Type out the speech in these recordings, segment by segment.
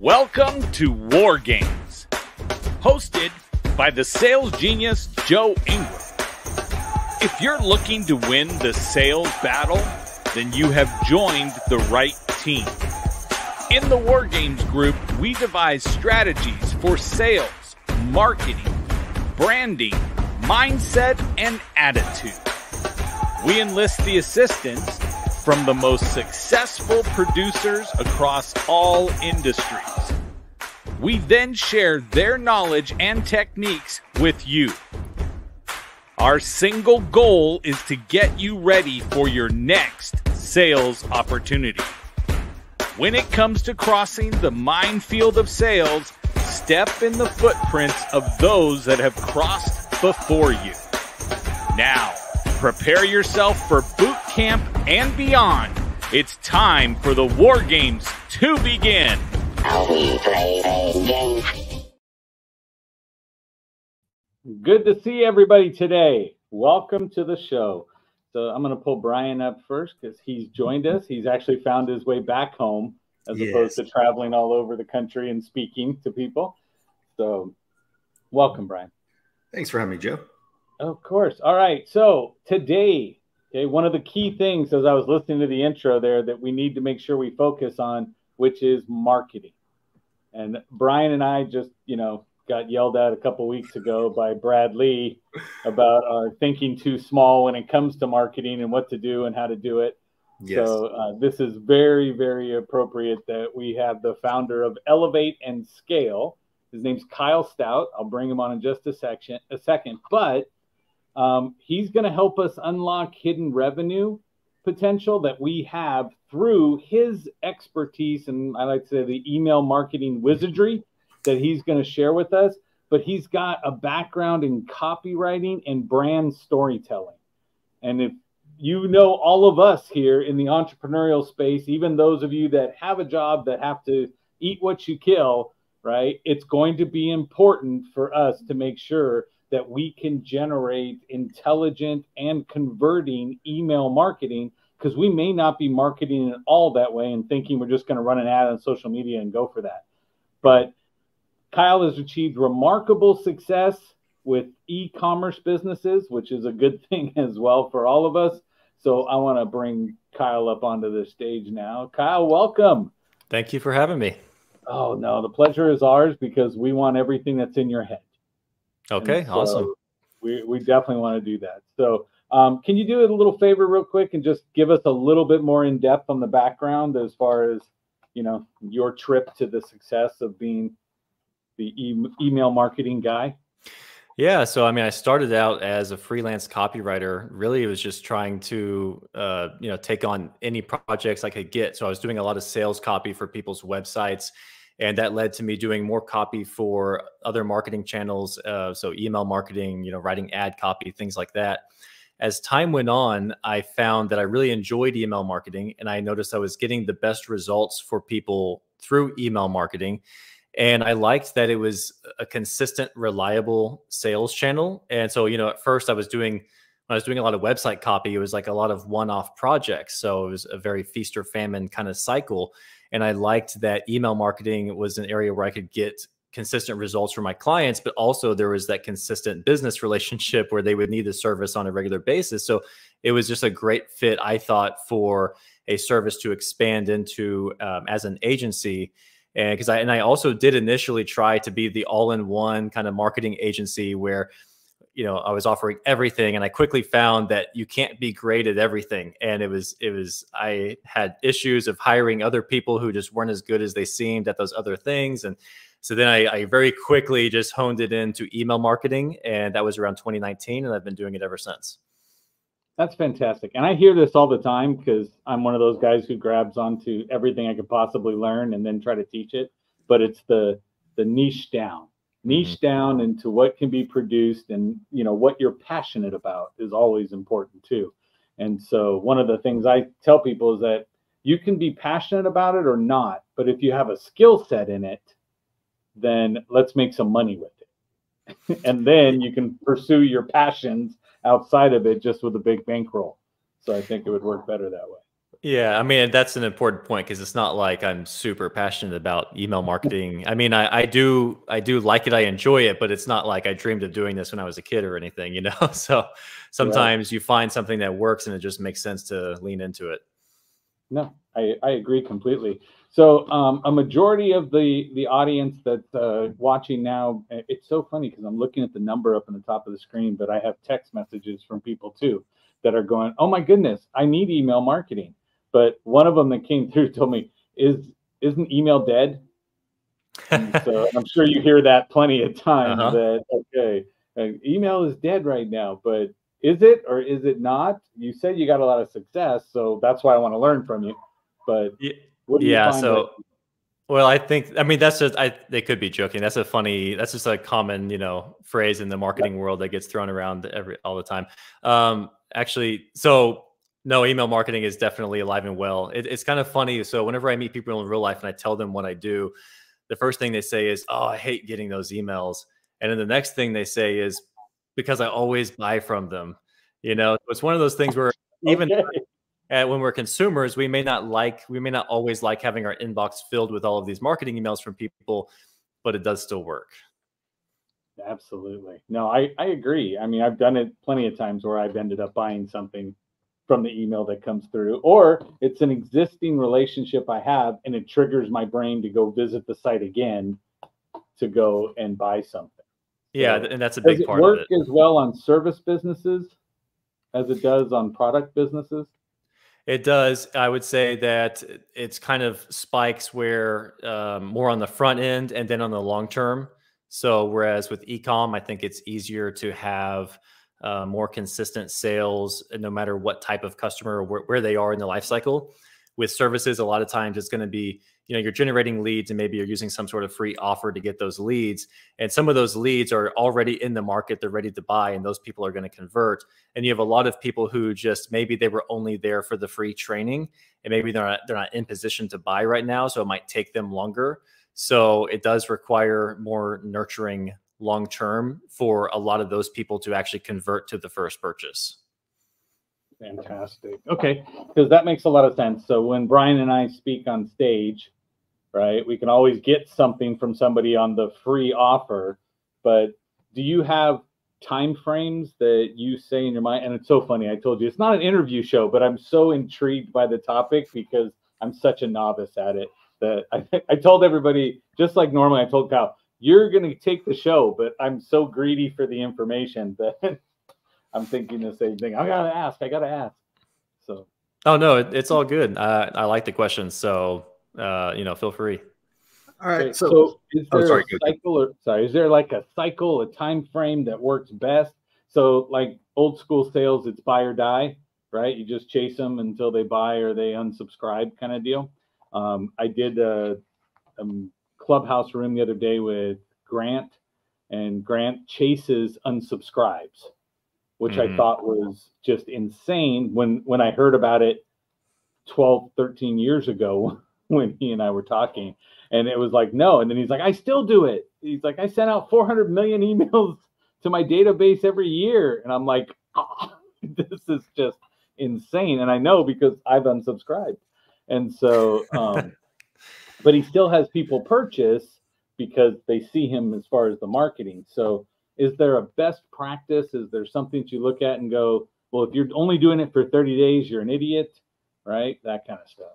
Welcome to War Games, hosted by the sales genius Joe Ingram. If you're looking to win the sales battle, then you have joined the right team. In the War Games group, we devise strategies for sales, marketing, branding, mindset, and attitude. We enlist the assistance from the most successful producers across all industries. We then share their knowledge and techniques with you. Our single goal is to get you ready for your next sales opportunity. When it comes to crossing the minefield of sales, step in the footprints of those that have crossed before you. Now, prepare yourself for boot camp and beyond. It's time for the War Games to begin. we play this game? Good to see everybody today. Welcome to the show. So I'm going to pull Brian up first because he's joined us. He's actually found his way back home as Yes. opposed to traveling all over the country and speaking to people. So welcome, Brian. Thanks for having me, Joe. Of course. All right. So today, okay, one of the key things as I was listening to the intro there that we need to make sure we focus on, which is marketing. And Brian and I just, you know, got yelled at a couple weeks ago by Brad Lea about our thinking too small when it comes to marketing and what to do and how to do it. Yes. So uh, this is very, very appropriate that we have the founder of Elevate and Scale. His name's Kyle Stout. I'll bring him on in just a section, a second. But um, he's going to help us unlock hidden revenue potential that we have through his expertise and I like to say the email marketing wizardry that he's going to share with us. But he's got a background in copywriting and brand storytelling. And if you know all of us here in the entrepreneurial space, even those of you that have a job that have to eat what you kill, right? It's going to be important for us to make sure that we can generate intelligent and converting email marketing because we may not be marketing it all that way and thinking we're just going to run an ad on social media and go for that. But Kyle has achieved remarkable success with e-commerce businesses, which is a good thing as well for all of us. So I want to bring Kyle up onto the stage now. Kyle, welcome. Thank you for having me. Oh no, the pleasure is ours because we want everything that's in your head. Okay, so awesome. We we definitely want to do that. So um, can you do a little favor real quick and just give us a little bit more in depth on the background as far as you know your trip to the success of being the e- email marketing guy? Yeah, so I mean, I started out as a freelance copywriter. Really, it was just trying to, uh, you know, take on any projects I could get. So I was doing a lot of sales copy for people's websites, and that led to me doing more copy for other marketing channels. Uh, so email marketing, you know, writing ad copy, things like that. As time went on, I found that I really enjoyed email marketing, and I noticed I was getting the best results for people through email marketing. And I liked that it was a consistent, reliable sales channel. And so, you know, at first I was doing, I was doing a lot of website copy, it was like a lot of one off projects. So it was a very feast or famine kind of cycle. And I liked that email marketing was an area where I could get consistent results for my clients, but also there was that consistent business relationship where they would need the service on a regular basis. So it was just a great fit, I thought, for a service to expand into um, as an agency and because I and I also did initially try to be the all-in-one kind of marketing agency where you know I was offering everything and I quickly found that you can't be great at everything and it was it was I had issues of hiring other people who just weren't as good as they seemed at those other things and so then I, I very quickly just honed it into email marketing and that was around 2019 and I've been doing it ever since. That's fantastic. And I hear this all the time because I'm one of those guys who grabs onto everything I could possibly learn and then try to teach it. But it's the the niche down, niche mm-hmm. down into what can be produced and you know what you're passionate about is always important too. And so one of the things I tell people is that you can be passionate about it or not, but if you have a skill set in it, then let's make some money with it. and then you can pursue your passions outside of it just with a big bankroll. So I think it would work better that way. Yeah, I mean that's an important point because it's not like I'm super passionate about email marketing. I mean, I, I do I do like it, I enjoy it, but it's not like I dreamed of doing this when I was a kid or anything, you know. So sometimes you find something that works and it just makes sense to lean into it. No, I, I agree completely. So um, a majority of the the audience that's uh, watching now, it's so funny because I'm looking at the number up on the top of the screen, but I have text messages from people too that are going, "Oh my goodness, I need email marketing." But one of them that came through told me, "Is isn't email dead?" And so I'm sure you hear that plenty of times. Uh-huh. That okay, uh, email is dead right now, but is it or is it not? You said you got a lot of success, so that's why I want to learn from you. But yeah, so. That- well, I think I mean that's just I they could be joking. That's a funny that's just a common, you know, phrase in the marketing world that gets thrown around every all the time. Um actually so no, email marketing is definitely alive and well. It, it's kind of funny. So whenever I meet people in real life and I tell them what I do, the first thing they say is, "Oh, I hate getting those emails," and then the next thing they say is, "Because I always buy from them." You know, it's one of those things where even okay. when we're consumers, we may not like, we may not always like having our inbox filled with all of these marketing emails from people, but it does still work. Absolutely. No, I, I agree. I mean, I've done it plenty of times where I've ended up buying something from the email that comes through, or it's an existing relationship I have and it triggers my brain to go visit the site again to go and buy something. Yeah, so and that's a big part work of it. as well on service businesses as it does on product businesses? It does. I would say that it's kind of spikes where um, more on the front end and then on the long term. So whereas with ecom, I think it's easier to have uh, more consistent sales, no matter what type of customer or where, where they are in the life cycle. With services, a lot of times it's going to be, you know, you're generating leads and maybe you're using some sort of free offer to get those leads. And some of those leads are already in the market, they're ready to buy, and those people are going to convert. And you have a lot of people who just maybe they were only there for the free training and maybe they're not they're not in position to buy right now. So it might take them longer. So it does require more nurturing long term for a lot of those people to actually convert to the first purchase. Fantastic. Okay, because that makes a lot of sense. So when Brian and I speak on stage, right, we can always get something from somebody on the free offer, but do you have time frames that you say in your mind and it's so funny i told you it's not an interview show but i'm so intrigued by the topic because i'm such a novice at it that i, I told everybody just like normally i told kyle you're going to take the show, but I'm so greedy for the information that I'm thinking the same thing. I got to ask. I got to ask. So. Oh no, it, it's all good. Uh, I like the questions, so uh, you know, feel free. All right. So, so is oh, there oh, sorry, a cycle or sorry, is there like a cycle, a time frame that works best? So like old school sales, it's buy or die, right? You just chase them until they buy or they unsubscribe, kind of deal. Um, I did a, a um, clubhouse room the other day with Grant, and Grant chases unsubscribes, which mm-hmm. I thought was just insane when when I heard about it 12, 13 years ago when he and I were talking. And it was like, no. And then he's like, I still do it. He's like, I sent out 400 million emails to my database every year. And I'm like, oh, this is just insane. And I know because I've unsubscribed. And so um, but he still has people purchase because they see him as far as the marketing. So, is there a best practice? Is there something to look at and go, well, if you're only doing it for 30 days, you're an idiot, right? That kind of stuff.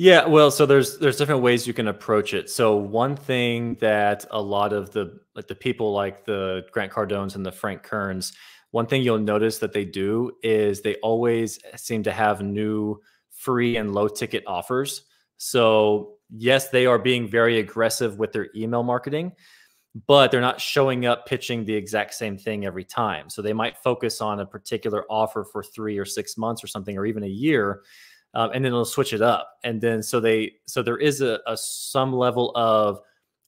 Yeah, well, so there's there's different ways you can approach it. So one thing that a lot of the like the people like the Grant Cardones and the Frank Kerns, one thing you'll notice that they do is they always seem to have new free and low ticket offers. So, yes, they are being very aggressive with their email marketing, but they're not showing up pitching the exact same thing every time. So, they might focus on a particular offer for three or six months or something, or even a year. Um, and then they'll switch it up. And then so they so there is a, a some level of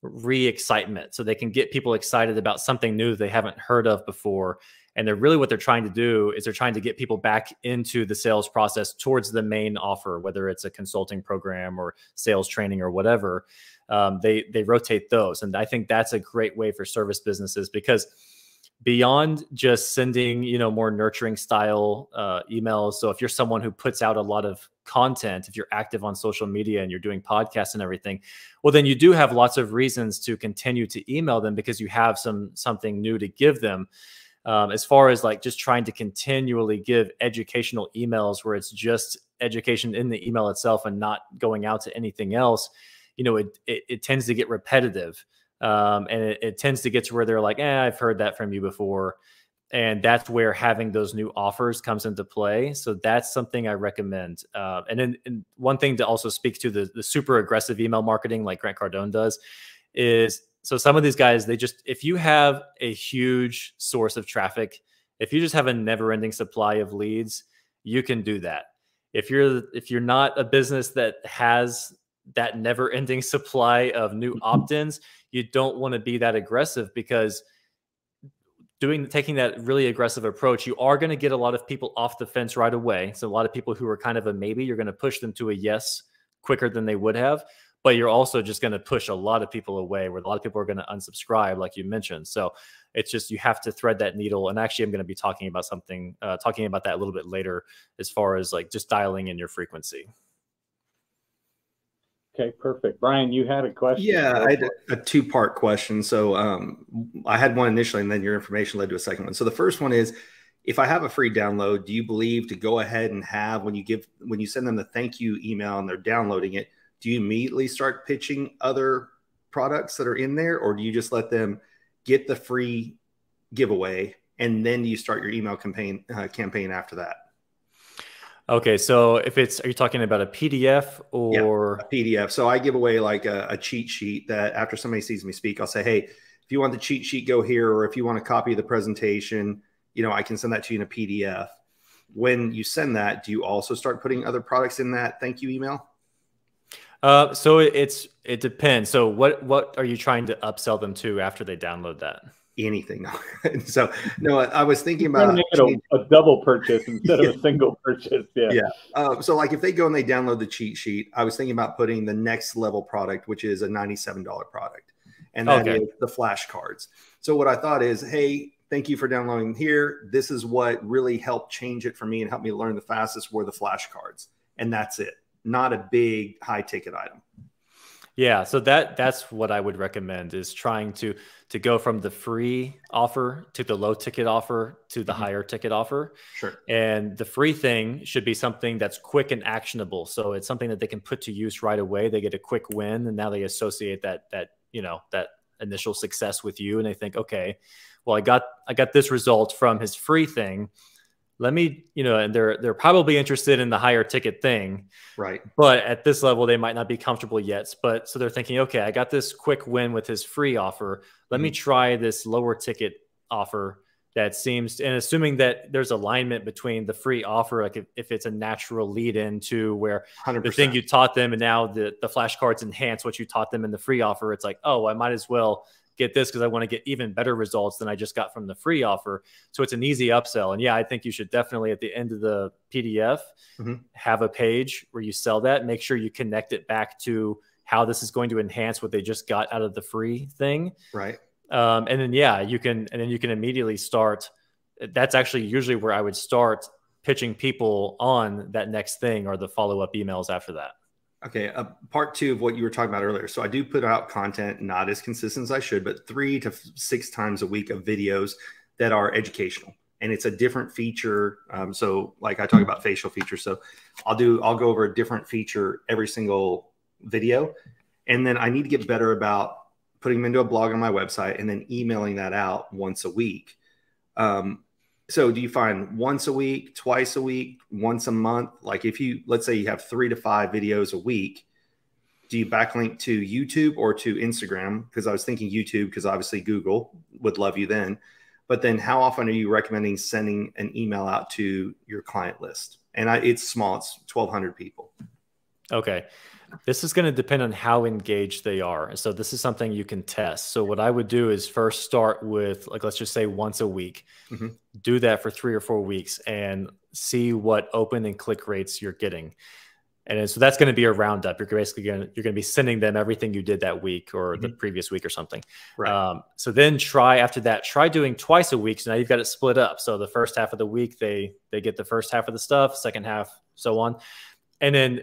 re-excitement. So they can get people excited about something new they haven't heard of before and they're really what they're trying to do is they're trying to get people back into the sales process towards the main offer, whether it's a consulting program or sales training or whatever. Um, they they rotate those, and I think that's a great way for service businesses because beyond just sending you know more nurturing style uh, emails. So if you're someone who puts out a lot of content if you're active on social media and you're doing podcasts and everything well then you do have lots of reasons to continue to email them because you have some something new to give them um, as far as like just trying to continually give educational emails where it's just education in the email itself and not going out to anything else you know it, it, it tends to get repetitive um, and it, it, tends to get to where they're like, eh, I've heard that from you before. And that's where having those new offers comes into play. So that's something I recommend. Uh, and then and one thing to also speak to the, the super aggressive email marketing like Grant Cardone does is so some of these guys, they just, if you have a huge source of traffic, if you just have a never ending supply of leads, you can do that. If you're, if you're not a business that has that never ending supply of new mm-hmm. opt-ins you don't want to be that aggressive because doing taking that really aggressive approach you are going to get a lot of people off the fence right away so a lot of people who are kind of a maybe you're going to push them to a yes quicker than they would have but you're also just going to push a lot of people away where a lot of people are going to unsubscribe like you mentioned so it's just you have to thread that needle and actually i'm going to be talking about something uh, talking about that a little bit later as far as like just dialing in your frequency Okay, perfect. Brian, you had a question. Yeah, I had a, a two part question. So um, I had one initially, and then your information led to a second one. So the first one is if I have a free download, do you believe to go ahead and have when you give when you send them the thank you email and they're downloading it, do you immediately start pitching other products that are in there, or do you just let them get the free giveaway and then you start your email campaign uh, campaign after that? Okay, so if it's, are you talking about a PDF or yeah, a PDF? So I give away like a, a, cheat sheet that after somebody sees me speak, I'll say, hey, if you want the cheat sheet, go here, or if you want a copy of the presentation, you know, I can send that to you in a PDF. When you send that, do you also start putting other products in that thank you email? Uh, so it's it depends. So what what are you trying to upsell them to after they download that? anything. so no, I was thinking about make it a, a, double purchase instead of a single purchase. Yeah. Yeah. Um, so like if they go and they download the cheat sheet, I was thinking about putting the next level product, which is a $97 product. And that okay. is the flashcards. So what I thought is, hey, thank you for downloading here. This is what really helped change it for me and helped me learn the fastest were the flashcards. And that's it. Not a big high ticket item. Yeah, so that that's what I would recommend is trying to to go from the free offer to the low ticket offer to the mm-hmm. higher ticket offer. Sure. And the free thing should be something that's quick and actionable. So it's something that they can put to use right away. They get a quick win and now they associate that that, you know, that initial success with you and they think, "Okay, well I got I got this result from his free thing let me, you know, and they're they're probably interested in the higher ticket thing. Right. But at this level, they might not be comfortable yet. But so they're thinking, okay, I got this quick win with his free offer. Let mm-hmm. me try this lower ticket offer that seems and assuming that there's alignment between the free offer like if, if it's a natural lead into where 100%. the thing you taught them and now the the flashcards enhance what you taught them in the free offer it's like oh i might as well get this because I want to get even better results than I just got from the free offer. So it's an easy upsell. And yeah, I think you should definitely at the end of the PDF mm-hmm. have a page where you sell that. Make sure you connect it back to how this is going to enhance what they just got out of the free thing. Right. Um, and then yeah, you can and then you can immediately start. That's actually usually where I would start pitching people on that next thing or the follow up emails after that. Okay, uh, part two of what you were talking about earlier. So I do put out content, not as consistent as I should, but three to six times a week of videos that are educational, and it's a different feature. Um, so, like I talk about facial features, so I'll do I'll go over a different feature every single video, and then I need to get better about putting them into a blog on my website and then emailing that out once a week. Um, so do you find once a week, twice a week, once a month? Like if you let's say you have three to five videos a week, do you backlink to YouTube or to Instagram? Because I was thinking YouTube because obviously Google would love you then. But then how often are you recommending sending an email out to your client list? And I, it's small, it's 1,200 people. Okay. This is going to depend on how engaged they are. So this is something you can test. So what I would do is first start with like let's just say once a week. Mm-hmm. Do that for 3 or 4 weeks and see what open and click rates you're getting. And so that's going to be a roundup. You're basically going to, you're going to be sending them everything you did that week or mm-hmm. the previous week or something. Right. Um, so then try after that, try doing twice a week. So now you've got it split up. So the first half of the week, they, they get the first half of the stuff, second half, so on. And then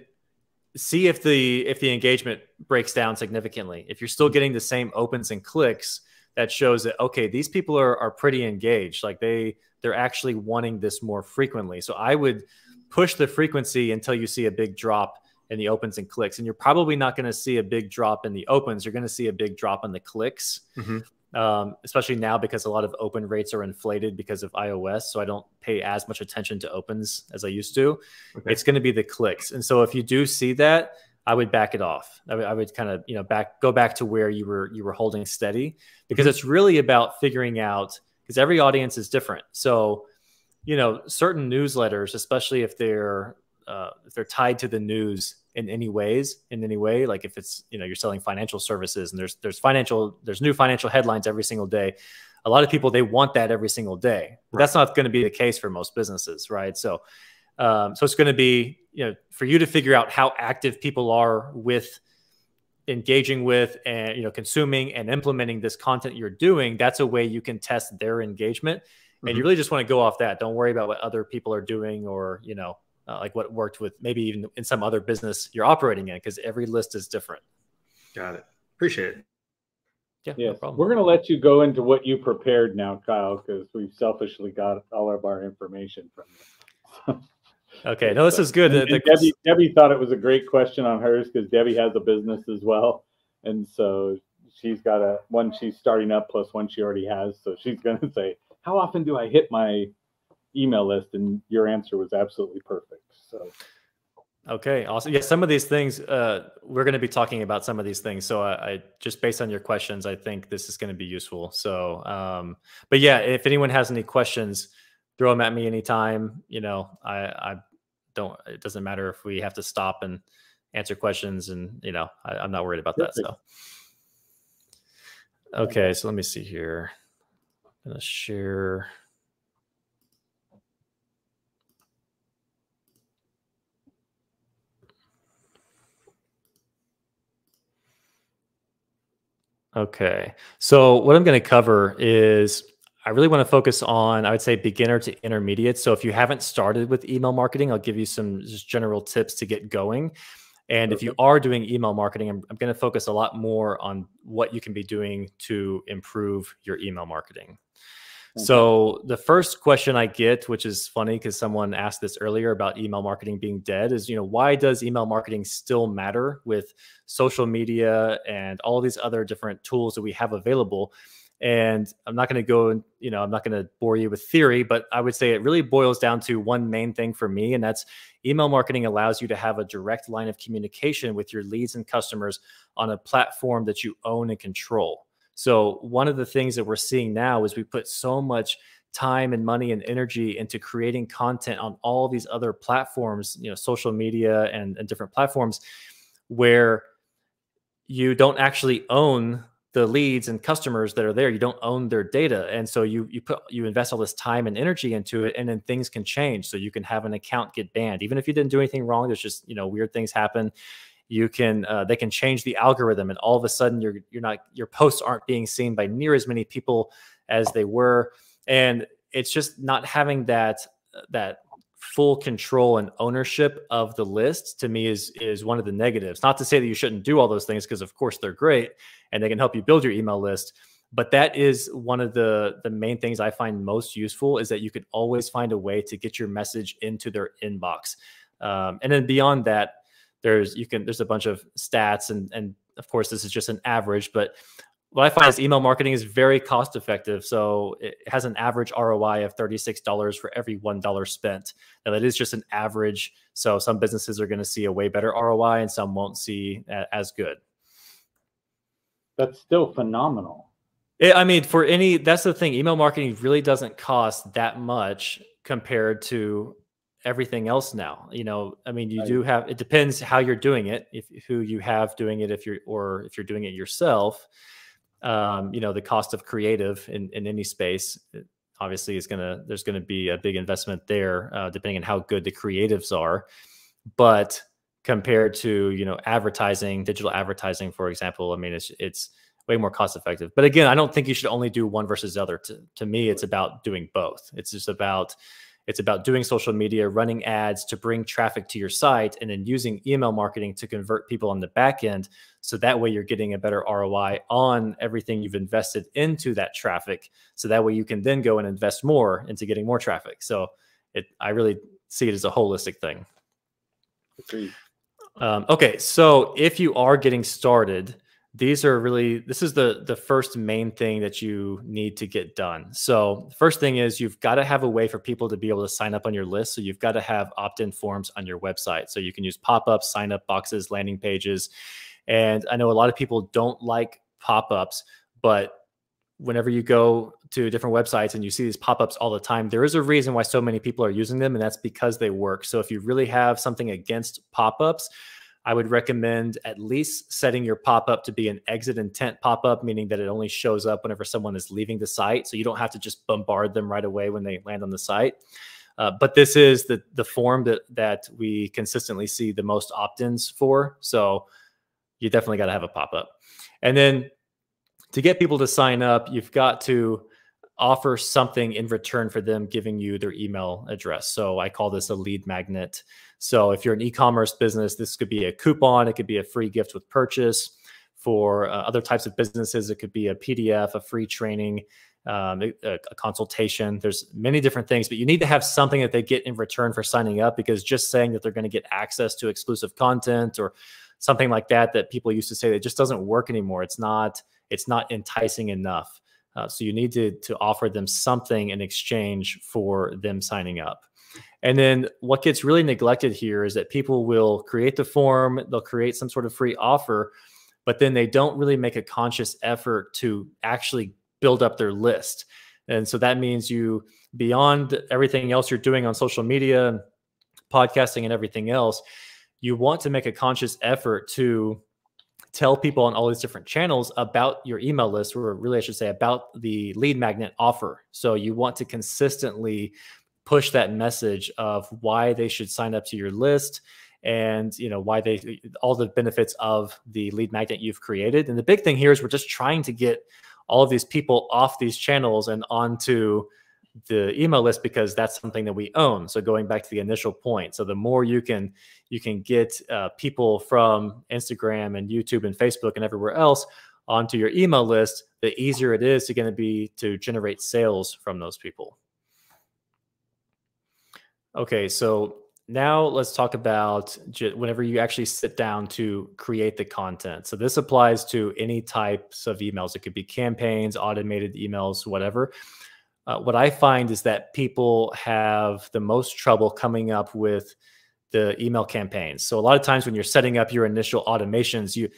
see if the, if the engagement breaks down significantly. If you're still getting the same opens and clicks, that shows that, okay, these people are, are pretty engaged. Like they, they're actually wanting this more frequently. So I would, push the frequency until you see a big drop in the opens and clicks. And you're probably not going to see a big drop in the opens. You're going to see a big drop in the clicks, mm-hmm. Um, especially now because a lot of open rates are inflated because of iOS. So I don't pay as much attention to opens as I used to. Okay. It's going to be the clicks. And so if you do see that, I would back it off. I would, I would kind of you know back go back to where you were you were holding steady because mm-hmm. it's really about figuring out because every audience is different. So you know, certain newsletters, especially if they're uh, if they're tied to the news in any ways, in any way, like if it's you know you're selling financial services and there's there's financial there's new financial headlines every single day. A lot of people they want that every single day. Right. That's not going to be the case for most businesses, right? So, um, so it's going to be you know for you to figure out how active people are with engaging with and you know consuming and implementing this content you're doing that's a way you can test their engagement and mm-hmm. you really just want to go off that. Don't worry about what other people are doing or you know uh, like what worked with maybe even in some other business you're operating in because every list is different. Got it. Appreciate it. Yeah, yes. No we're going to let you go into what you prepared now, Kyle, because we've selfishly got all of our information from you. okay, no, this is good. And, and Debbie, Debbie thought it was a great question on hers because Debbie has a business as well, and so she's got a one she's starting up plus one she already has. So she's going to say, how often do I hit my email list? And your answer was absolutely perfect. So. Okay, awesome. Yeah, some of these things uh, we're going to be talking about some of these things. So I, I, just based on your questions, I think this is going to be useful. So, um, but yeah, if anyone has any questions, throw them at me anytime. You know, I, I don't. It doesn't matter if we have to stop and answer questions, and you know, I, am not worried about Perfect. that. So, okay, so let me see here I'm gonna share. Okay, so what I'm going to cover is I really want to focus on, I would say, beginner to intermediate. So if you haven't started with email marketing, I'll give you some just general tips to get going. And if you are doing email marketing, I'm, I'm going to focus a lot more on what you can be doing to improve your email marketing. So the first question I get, which is funny because someone asked this earlier about email marketing being dead, is you know why does email marketing still matter with social media and all these other different tools that we have available? And I'm not going to go, and you know, I'm not going to bore you with theory, but I would say it really boils down to one main thing for me, and that's email marketing allows you to have a direct line of communication with your leads and customers on a platform that you own and control. So one of the things that we're seeing now is we put so much time and money and energy into creating content on all these other platforms, you know, social media and, and different platforms where you don't actually own the leads and customers that are there. You don't own their data. And so you you put you invest all this time and energy into it and then things can change. So you can have an account get banned. Even if you didn't do anything wrong there's just you know weird things happen you can uh, they can change the algorithm and all of a sudden you're you're not your posts aren't being seen by near as many people as they were. And it's just not having that that full control and ownership of the list to me is is one of the negatives. Not to say that you shouldn't do all those things because of course they're great and they can help you build your email list but that is one of the the main things i find most useful is that you can always find a way to get your message into their inbox. Um, and then beyond that there's you can there's a bunch of stats and and of course this is just an average but what i find is email marketing is very cost effective. So it has an average roi of $36 for every $1 spent. Now that is just an average so some businesses are going to see a way better roi and some won't see as good. That's still phenomenal. It, i mean for any that's the thing email marketing really doesn't cost that much compared to everything else now you know i mean you right. do have it depends how you're doing it if who you have doing it if you're or if you're doing it yourself um, you know the cost of creative in, in any space obviously is gonna there's gonna be a big investment there uh, depending on how good the creatives are but compared to you know advertising, digital advertising, for example. I mean, it's it's way more cost effective. But again, I don't think you should only do one versus the other. To, to me, it's about doing both. It's just about it's about doing social media, running ads to bring traffic to your site, and then using email marketing to convert people on the back end. So that way you're getting a better ROI on everything you've invested into that traffic. So that way you can then go and invest more into getting more traffic. So it I really see it as a holistic thing. Um, okay, so if you are getting started, these are really this is the the first main thing that you need to get done. So first thing is you've got to have a way for people to be able to sign up on your list. So you've got to have opt-in forms on your website. So you can use pop-ups sign up boxes landing pages. And i know a lot of people don't like pop-ups but whenever you go to different websites and you see these pop-ups all the time there is a reason why so many people are using them and that's because they work. So if you really have something against pop-ups I would recommend at least setting your pop up to be an exit intent pop up, meaning that it only shows up whenever someone is leaving the site. So you don't have to just bombard them right away when they land on the site. Uh, but this is the the form that that we consistently see the most opt-ins for. So you definitely got to have a pop up, and then to get people to sign up, you've got to offer something in return for them giving you their email address. So I call this a lead magnet. So if you're an e-commerce business, this could be a coupon, it could be a free gift with purchase. For uh, other types of businesses, it could be a PDF, a free training, um, a, a, consultation. There's many different things, but you need to have something that they get in return for signing up because just saying that they're going to get access to exclusive content or something like that that people used to say that just doesn't work anymore. It's not it's not enticing enough. Uh, so you need to to offer them something in exchange for them signing up. And then what gets really neglected here is that people will create the form, they'll create some sort of free offer, but then they don't really make a conscious effort to actually build up their list. And so that means you, beyond everything else you're doing on social media, podcasting, and everything else, you want to make a conscious effort to tell people on all these different channels about your email list, or really, I should say, about the lead magnet offer. So you want to consistently push that message of why they should sign up to your list and you know why they all the benefits of the lead magnet you've created and the big thing here is we're just trying to get all of these people off these channels and onto the email list because that's something that we own so going back to the initial point so the more you can you can get uh, people from instagram and youtube and facebook and everywhere else onto your email list the easier it is to going to be to generate sales from those people Okay, so now let's talk about whenever you actually sit down to create the content. So this applies to any types of emails. It could be campaigns, automated emails, whatever. Uh, what I find is that people have the most trouble coming up with the email campaigns. So a lot of times when you're setting up your initial automations, you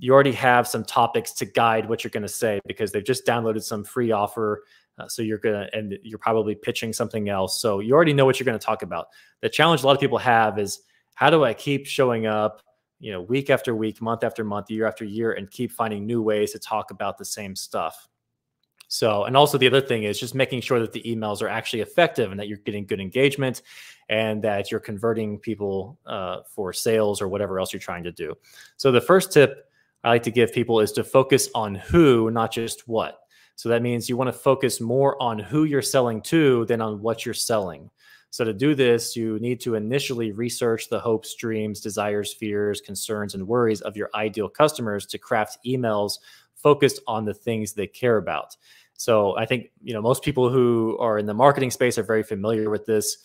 you already have some topics to guide what you're going to say because they've just downloaded some free offer uh, so you're gonna, and you're probably pitching something else. So you already know what you're gonna talk about. The challenge a lot of people have is how do I keep showing up, you know, week after week, month after month, year after year, and keep finding new ways to talk about the same stuff. So, and also the other thing is just making sure that the emails are actually effective and that you're getting good engagement and that you're converting people uh, for sales or whatever else you're trying to do. So, the first tip I like to give people is to focus on who, not just what. So that means you want to focus more on who you're selling to than on what you're selling. So to do this, you need to initially research the hopes, dreams, desires, fears, concerns, and worries of your ideal customers to craft emails focused on the things they care about. So I think you know most people who are in the marketing space are very familiar with this.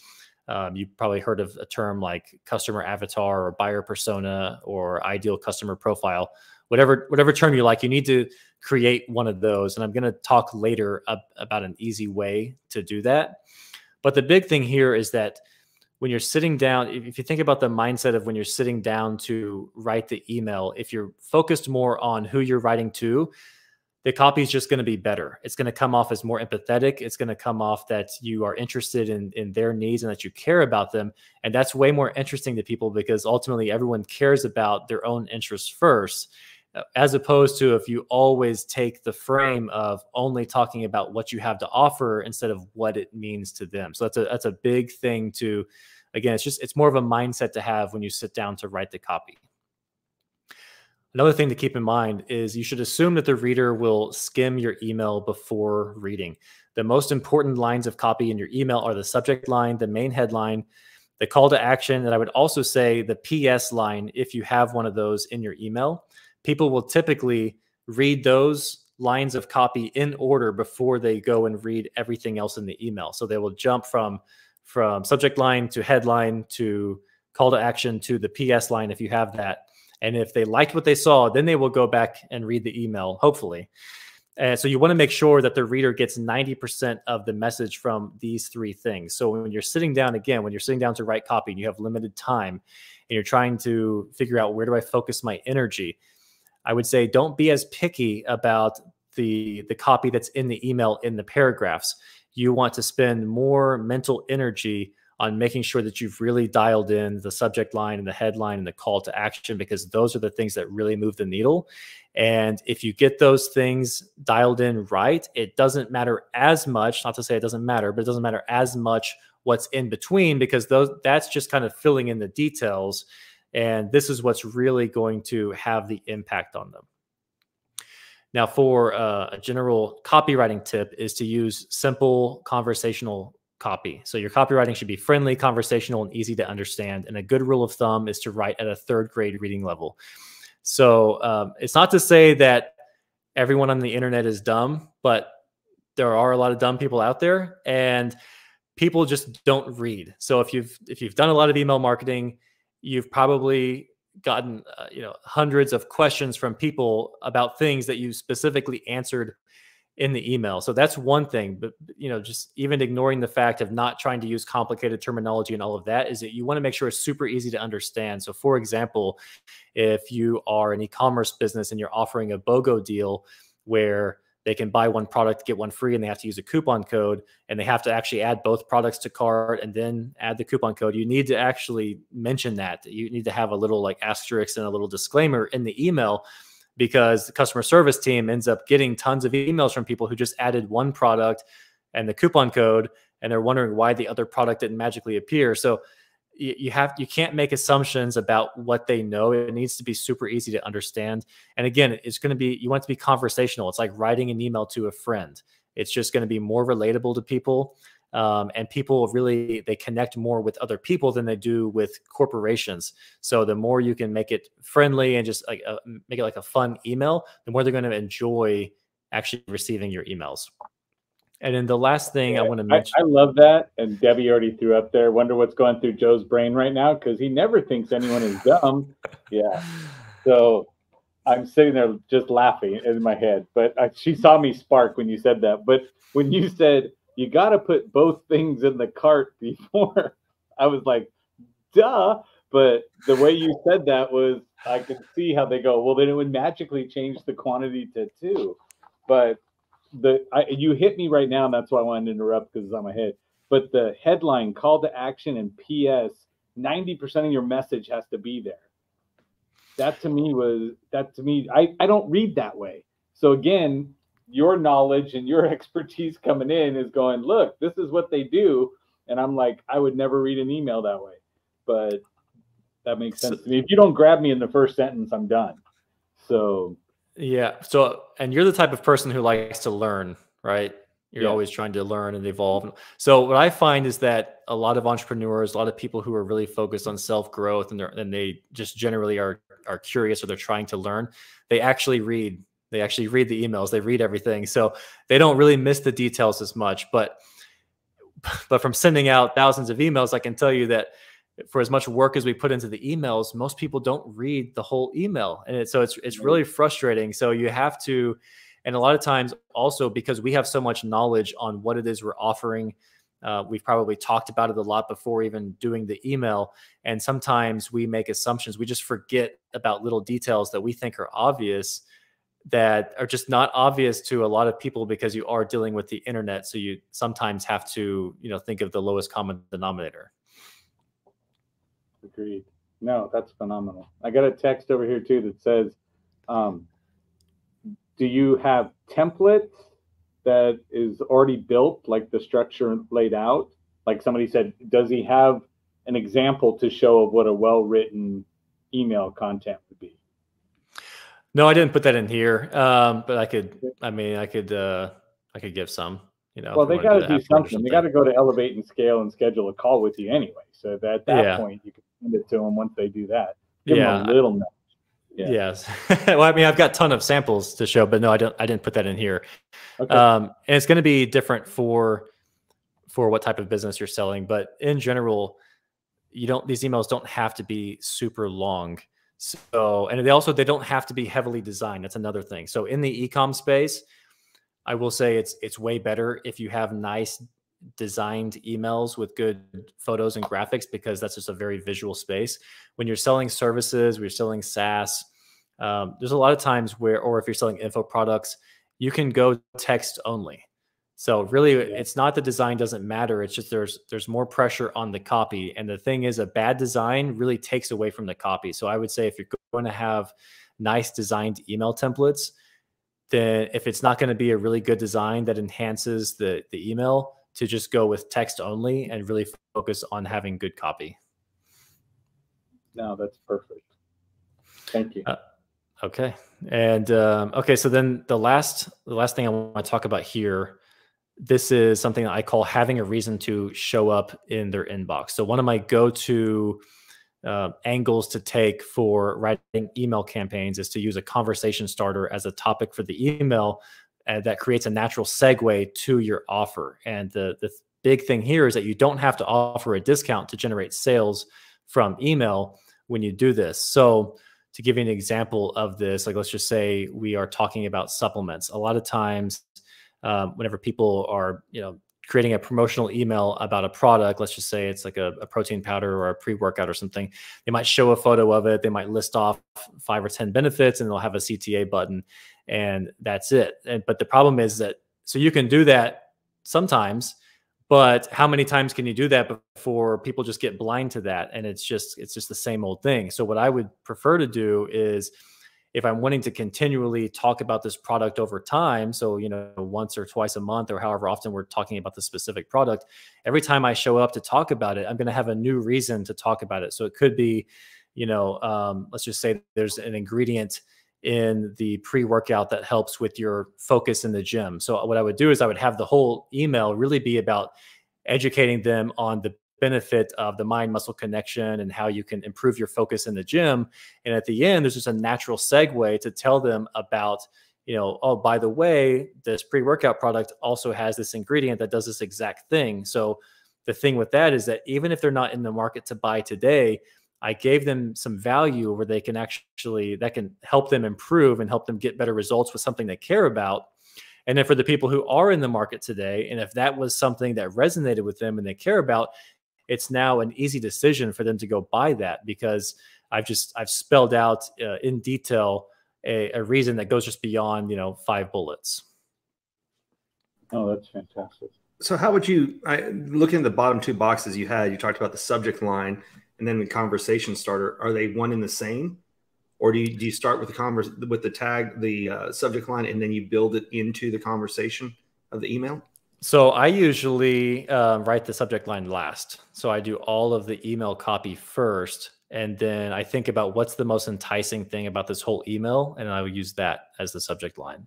Um, you've probably heard of a term like customer avatar or buyer persona or ideal customer profile whatever whatever term you like you need to create one of those and i'm going to talk later ab- about an easy way to do that but the big thing here is that when you're sitting down if you think about the mindset of when you're sitting down to write the email if you're focused more on who you're writing to the copy is just going to be better. It's going to come off as more empathetic. It's going to come off that you are interested in in their needs and that you care about them, and that's way more interesting to people because ultimately everyone cares about their own interests first uh, as opposed to if you always take the frame of only talking about what you have to offer instead of what it means to them. So that's a that's a big thing to again, it's just it's more of a mindset to have when you sit down to write the copy. Another thing to keep in mind is you should assume that the reader will skim your email before reading. The most important lines of copy in your email are the subject line, the main headline, the call to action, and I would also say the PS line if you have one of those in your email. People will typically read those lines of copy in order before they go and read everything else in the email. So they will jump from from subject line to headline to call to action to the PS line if you have that and if they liked what they saw, then they will go back and read the email, hopefully. And so you want to make sure that the reader gets 90% of the message from these three things. So when you're sitting down again, when you're sitting down to write copy and you have limited time and you're trying to figure out where do I focus my energy, I would say don't be as picky about the the copy that's in the email in the paragraphs. You want to spend more mental energy on making sure that you've really dialed in the subject line and the headline and the call to action because those are the things that really move the needle. And if you get those things dialed in right, it doesn't matter as much, not to say it doesn't matter, but it doesn't matter as much what's in between because those that's just kind of filling in the details and this is what's really going to have the impact on them. Now, for uh, a general copywriting tip is to use simple conversational copy. So your copywriting should be friendly, conversational, and easy to understand. And a good rule of thumb is to write at a third grade reading level. So um, it's not to say that everyone on the internet is dumb, but there are a lot of dumb people out there, and people just don't read. So if you've if you've done a lot of email marketing, you've probably gotten uh, you know hundreds of questions from people about things that you specifically answered in the email. So that's one thing, but you know, just even ignoring the fact of not trying to use complicated terminology and all of that is that you want to make sure it's super easy to understand. So for example, if you are an e-commerce business and you're offering a BOGO deal where they can buy one product, get one free, and they have to use a coupon code, and they have to actually add both products to cart and then add the coupon code. You need to actually mention that. You need to have a little like asterisk and a little disclaimer in the email because the customer service team ends up getting tons of emails from people who just added one product and the coupon code and they're wondering why the other product didn't magically appear so you have you can't make assumptions about what they know. It needs to be super easy to understand. And again it's going to be you want to be conversational. It's like writing an email to a friend. It's just going to be more relatable to people um, and people really they connect more with other people than they do with corporations. So the more you can make it friendly and just like uh, make it like a fun email the more they're going to enjoy actually receiving your emails and then the last thing yeah, I want to mention. I, I, love that. And Debbie already threw up there. Wonder what's going through Joe's brain right now because he never thinks anyone is dumb. yeah. So I'm sitting there just laughing in my head. But I, she saw me spark when you said that. But when you said you got to put both things in the cart before. I was like, duh. But the way you said that was, I could see how they go. Well, then it would magically change the quantity to two. But the I, you hit me right now, and that's why I wanted to interrupt because it's on my head. But the headline, call to action, and PS, ninety percent of your message has to be there. That to me was that to me. I I don't read that way. So again, your knowledge and your expertise coming in is going, look, this is what they do. And I'm like, I would never read an email that way. But that makes sense to me. If you don't grab me in the first sentence, I'm done. So yeah. So and you're the type of person who likes to learn, right? You're yeah. always trying to learn and evolve. So what I find is that a lot of entrepreneurs, a lot of people who are really focused on self growth and, they and they just generally are are curious or they're trying to learn, they actually read they actually read the emails, they read everything. So they don't really miss the details as much. But but from sending out thousands of emails, I can tell you that for as much work as we put into the emails, most people don't read the whole email. And it, so it's it's really frustrating. So you have to and a lot of times also because we have so much knowledge on what it is we're offering uh, we've probably talked about it a lot before even doing the email. And sometimes we make assumptions. We just forget about little details that we think are obvious that are just not obvious to a lot of people because you are dealing with the internet so you sometimes have to you know think of the lowest common denominator agreed no that's phenomenal i got a text over here too that says um, do you have templates that is already built like the structure laid out like somebody said does he have an example to show of what a well written email content would be. No, I didn't put that in here, um, but I could. I mean, I could. Uh, I could give some. You know, well, they got to do something. They got to go to Elevate and Scale and schedule a call with you anyway. So that at that yeah. point, you can it to them once they do that. Give yeah, a little note. Yeah. Yes. well, I mean, I've got a ton of samples to show, but no, I don't. I didn't put that in here. Okay. Um, and it's going to be different for for what type of business you're selling, but in general, you don't. These emails don't have to be super long. So, and they also they don't have to be heavily designed. That's another thing. So, in the ecom space, I will say it's it's way better if you have nice designed emails with good photos and graphics because that's just a very visual space. When you're selling services, you're selling SaaS, um, there's a lot of times where, or if you're selling info products, you can go text only. So really, yeah. it's not the design doesn't matter. It's just there's there's more pressure on the copy, and the thing is, a bad design really takes away from the copy. So I would say if you're going to have nice designed email templates, then if it's not going to be a really good design that enhances the the email, to just go with text only and really focus on having good copy. No, that's perfect. Thank you. Uh, okay, and um, okay, so then the last the last thing I want to talk about here, this is something that I call having a reason to show up in their inbox. So one of my go to uh, angles to take for writing email campaigns is to use a conversation starter as a topic for the email and that creates a natural segue to your offer. And the, the big thing here is that you don't have to offer a discount to generate sales from email when you do this. So to give you an example of this, like let's just say we are talking about supplements. A lot of times, um, whenever people are, you know, creating a promotional email about a product, let's just say it's like a, a protein powder or a pre-workout or something, they might show a photo of it. They might list off five or 10 benefits and they'll have a CTA button and that's it. And, but the problem is that so you can do that sometimes, but how many times can you do that before people just get blind to that? And it's just it's just the same old thing. So what I would prefer to do is if I'm wanting to continually talk about this product over time, so you know, once or twice a month or however often we're talking about the specific product, every time I show up to talk about it, I'm going to have a new reason to talk about it. So it could be, you know, um, let's just say there's an ingredient in the pre-workout that helps with your focus in the gym. So what I would do is I would have the whole email really be about educating them on the benefit of the mind muscle connection and how you can improve your focus in the gym. And at the end, there's just a natural segue to tell them about, you know, oh, by the way, this pre workout product also has this ingredient that does this exact thing. So the thing with that is that even if they're not in the market to buy today, I gave them some value where they can actually that can help them improve and help them get better results with something they care about. And then for the people who are in the market today, and if that was something that resonated with them and they care about, it's now an easy decision for them to go buy that because I've just I've spelled out uh, in detail a, a reason that goes just beyond you know five bullets. Oh, that's fantastic. So how would you I, looking at the bottom two boxes you had? You talked about the subject line and then the conversation starter are they one and the same or do you, do you start with the converse with the tag the uh, subject line and then you build it into the conversation of the email so i usually uh, write the subject line last. So i do all of the email copy first and then i think about what's the most enticing thing about this whole email and i will use that as the subject line.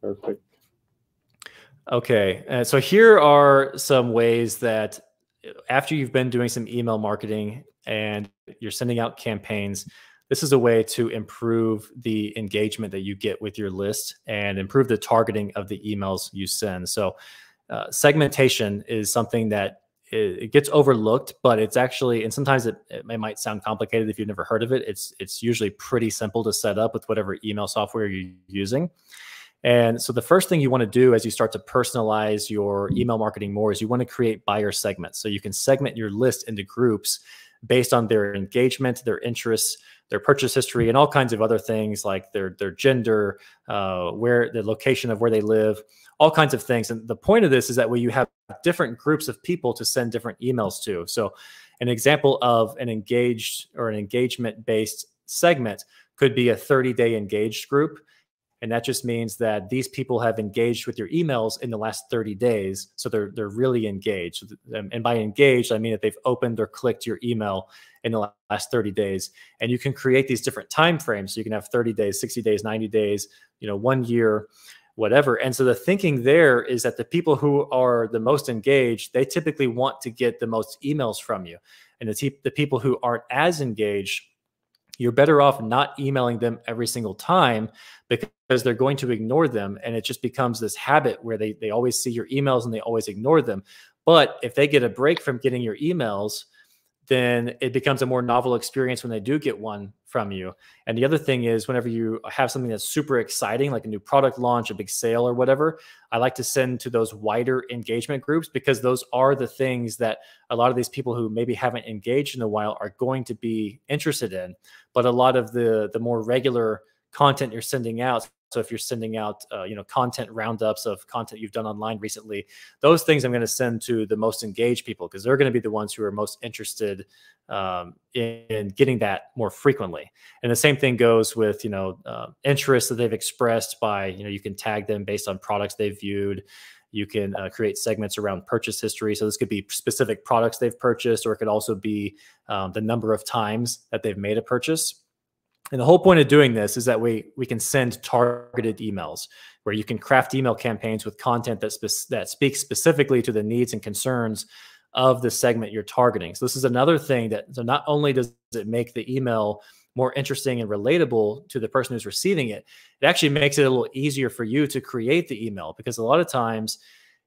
Perfect. Okay uh, so here are some ways that after you've been doing some email marketing and you're sending out campaigns, this is a way to improve the engagement that you get with your list and improve the targeting of the emails you send. So, uh, segmentation is something that it, it, gets overlooked, but it's actually, and sometimes it, it, might sound complicated if you've never heard of it. It's it's usually pretty simple to set up with whatever email software you're using. And so the first thing you want to do as you start to personalize your email marketing more is you want to create buyer segments. So you can segment your list into groups based on their engagement, their interests, their purchase history, and all kinds of other things like their their gender, uh, where the location of where they live, all kinds of things. And the point of this is that when you have different groups of people to send different emails to. So an example of an engaged or an engagement based segment could be a 30 day engaged group and that just means that these people have engaged with your emails in the last 30 days. So they're they're really engaged. And by engaged i mean that they've opened or clicked your email in the last 30 days. And you can create these different time frames. So you can have 30 days 60 days 90 days you know one year whatever. And so the thinking there is that the people who are the most engaged they typically want to get the most emails from you. And the, the people who aren't as engaged you're better off not emailing them every single time because they're going to ignore them and it just becomes this habit where they they always see your emails and they always ignore them. But if they get a break from getting your emails then it becomes a more novel experience when they do get one from you. And the other thing is, whenever you have something that's super exciting, like a new product launch, a big sale, or whatever, I like to send to those wider engagement groups because those are the things that a lot of these people who maybe haven't engaged in a while are going to be interested in. But a lot of the the more regular content you're sending out so if you're sending out, uh, you know, content roundups of content you've done online recently, those things I'm going to send to the most engaged people because they're going to be the ones who are most interested um, in, in, getting that more frequently. And the same thing goes with, you know, uh, interests that they've expressed by, you know, you can tag them based on products they've viewed. You can uh, create segments around purchase history. So this could be specific products they've purchased, or it could also be um, the number of times that they've made a purchase. And the whole point of doing this is that we we can send targeted emails where you can craft email campaigns with content that spe- that speaks specifically to the needs and concerns of the segment you're targeting. So this is another thing that so not only does it make the email more interesting and relatable to the person who's receiving it, it actually makes it a little easier for you to create the email because a lot of times,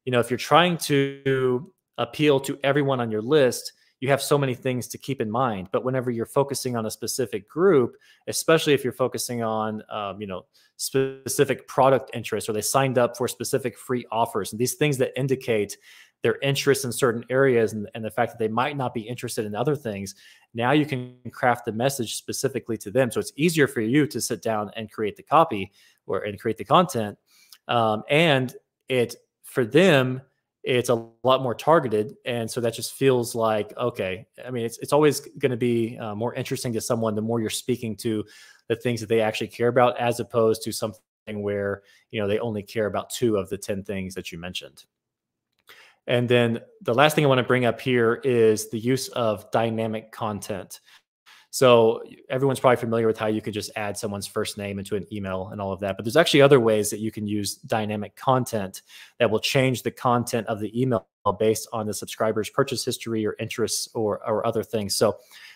you know, if you're trying to appeal to everyone on your list, you have so many things to keep in mind. But whenever you're focusing on a specific group, especially if you're focusing on, um, you know, specific product interests or they signed up for specific free offers and these things that indicate their interest in certain areas and, and the fact that they might not be interested in other things, now you can craft the message specifically to them. So it's easier for you to sit down and create the copy or and create the content. Um, and it for them, it's a lot more targeted and so that just feels like okay i mean it's, it's always going to be uh, more interesting to someone the more you're speaking to the things that they actually care about as opposed to something where you know they only care about two of the 10 things that you mentioned. And then the last thing i want to bring up here is the use of dynamic content so everyone's probably familiar with how you could just add someone's first name into an email and all of that. But there's actually other ways that you can use dynamic content that will change the content of the email based on the subscriber's purchase history or interests or, or other things. So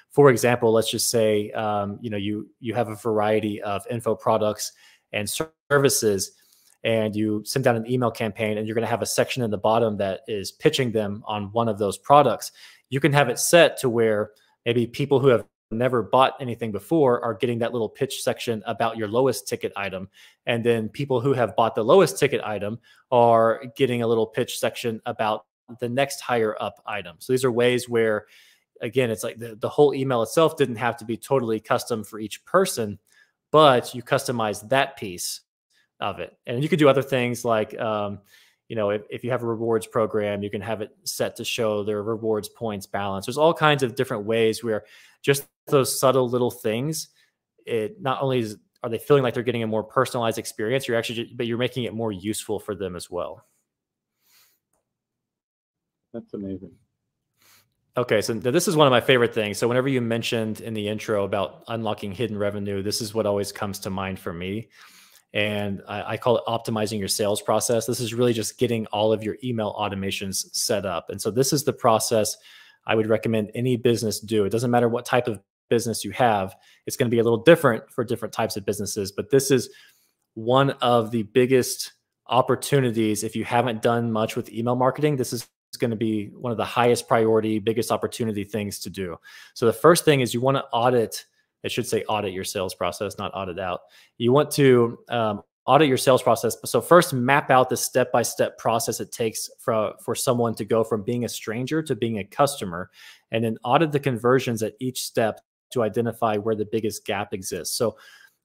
for example, let's just say um, you know you you have a variety of info products and services and you send out an email campaign and you're going to have a section in the bottom that is pitching them on one of those products. You can have it set to where maybe people who have never bought anything before are getting that little pitch section about your lowest ticket item. And then people who have bought the lowest ticket item are getting a little pitch section about the next higher up item. So these are ways where, again, it's like the, the whole email itself didn't have to be totally custom for each person, but you customize that piece of it. And you could do other things like, um, you know, if, if you have a rewards program, you can have it set to show their rewards points balance. There's all kinds of different ways where just those subtle little things, it not only is, are they feeling like they're getting a more personalized experience, you're actually, but you're making it more useful for them as well. That's amazing. Okay, so this is one of my favorite things. So whenever you mentioned in the intro about unlocking hidden revenue, this is what always comes to mind for me and I, I, call it optimizing your sales process. This is really just getting all of your email automations set up. And so this is the process I would recommend any business do. It doesn't matter what type of business you have, it's going to be a little different for different types of businesses, but this is one of the biggest opportunities if you haven't done much with email marketing. This is going to be one of the highest priority, biggest opportunity things to do. So the first thing is you want to audit it should say audit your sales process, not audit out. You want to um, audit your sales process. So first, map out the step-by-step process it takes for for someone to go from being a stranger to being a customer, and then audit the conversions at each step to identify where the biggest gap exists. So,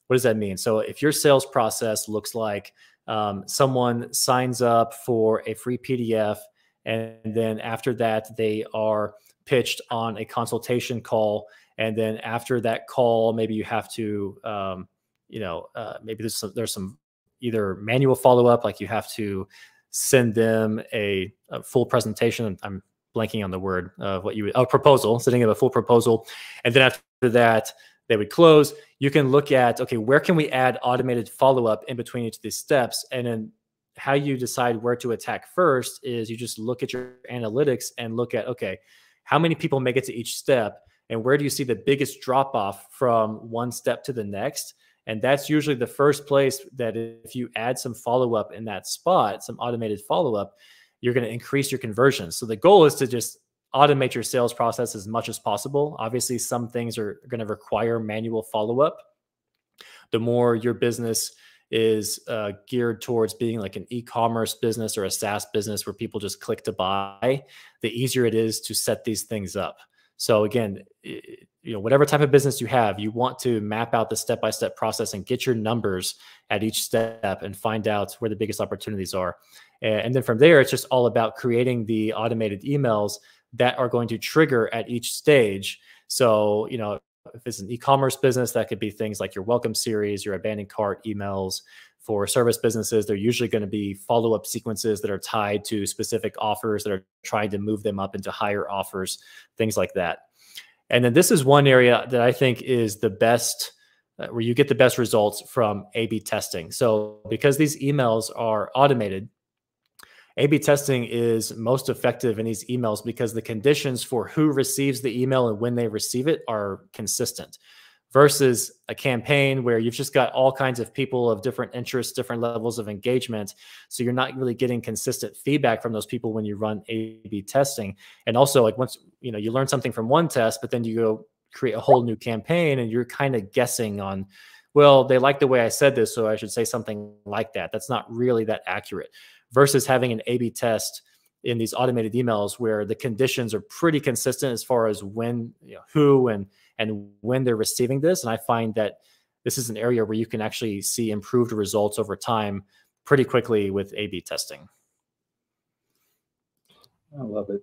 what does that mean? So, if your sales process looks like um, someone signs up for a free PDF, and then after that they are pitched on a consultation call and then after that call maybe you have to um, you know uh, maybe there's some, there's some either manual follow up, like you have to send them a, a full presentation. I'm blanking on the word of what you would, a proposal, sending them a full proposal. And then after that, they would close. You can look at, okay, where can we add automated follow up in between each of these steps? And then how you decide where to attack first is you just look at your analytics and look at, okay, how many people make it to each step? And where do you see the biggest drop off from one step to the next? And that's usually the first place that if you add some follow up in that spot, some automated follow up, you're going to increase your conversion. So the goal is to just automate your sales process as much as possible. Obviously, some things are going to require manual follow up. The more your business is uh, geared towards being like an e-commerce business or a SaaS business where people just click to buy, the easier it is to set these things up. So again, you know, whatever type of business you have, you want to map out the step-by-step process and get your numbers at each step and find out where the biggest opportunities are. And then from there, it's just all about creating the automated emails that are going to trigger at each stage. So, you know, if it's an e-commerce business, that could be things like your welcome series, your abandoned cart emails. For service businesses, they're usually going to be follow-up sequences that are tied to specific offers that are trying to move them up into higher offers, things like that. And then this is one area that I think is the best uh, where you get the best results from A/B testing. So because these emails are automated, a B testing is most effective in these emails because the conditions for who receives the email and when they receive it are consistent versus a campaign where you've just got all kinds of people of different interests, different levels of engagement. So you're not really getting consistent feedback from those people when you run A B testing. And also, like once you know you learn something from one test, but then you go create a whole new campaign and you're kind of guessing on well, they like the way I said this, so I should say something like that. That's not really that accurate versus having an A B test in these automated emails where the conditions are pretty consistent as far as when, you know, who and and when they're receiving this. And I find that this is an area where you can actually see improved results over time pretty quickly with A B testing. I love it.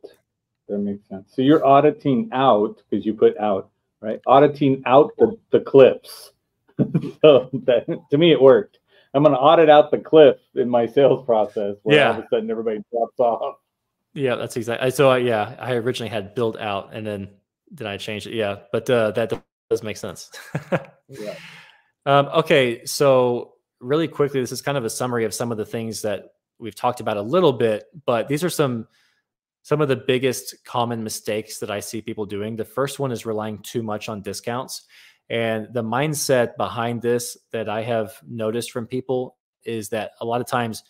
That makes sense. So you're auditing out because you put out, right? Auditing out the, the clips. so that to me it worked. I'm going to audit out the cliff in my sales process where yeah. all of a sudden everybody drops off. Yeah, that's exactly. So uh, yeah, I originally had build out and then then I changed it. Yeah, but uh, that does make sense. yeah. Um, okay, so really quickly, this is kind of a summary of some of the things that we've talked about a little bit, but these are some some of the biggest common mistakes that I see people doing. The first one is relying too much on discounts. And the mindset behind this that I have noticed from people is that a lot of times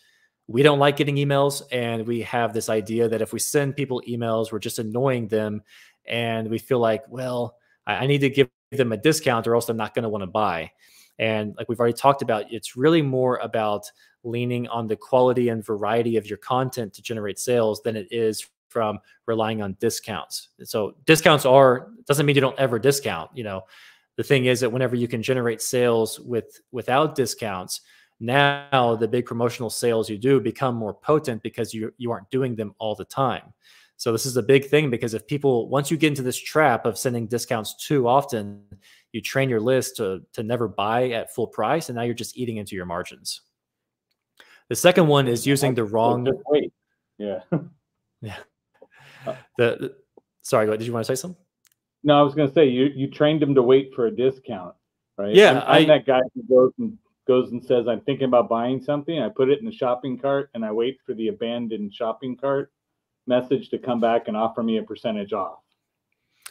we don't like getting emails and we have this idea that if we send people emails, we're just annoying them and we feel like, well, I, need to give them a discount or else they're not going to want to buy. And like we've already talked about, it's really more about leaning on the quality and variety of your content to generate sales than it is from relying on discounts. So discounts are doesn't mean you don't ever discount, you know the thing is that whenever you can generate sales with without discounts now the big promotional sales you do become more potent because you you aren't doing them all the time so this is a big thing because if people once you get into this trap of sending discounts too often you train your list to to never buy at full price and now you're just eating into your margins. The second one is using the wrong wait yeah. Yeah. Uh, the, the sorry did you want to say something? No, I was going to say you you trained them to wait for a discount, right? Yeah, I'm, I'm that guy who goes and goes and says, "I'm thinking about buying something." I put it in the shopping cart and I wait for the abandoned shopping cart message to come back and offer me a percentage off.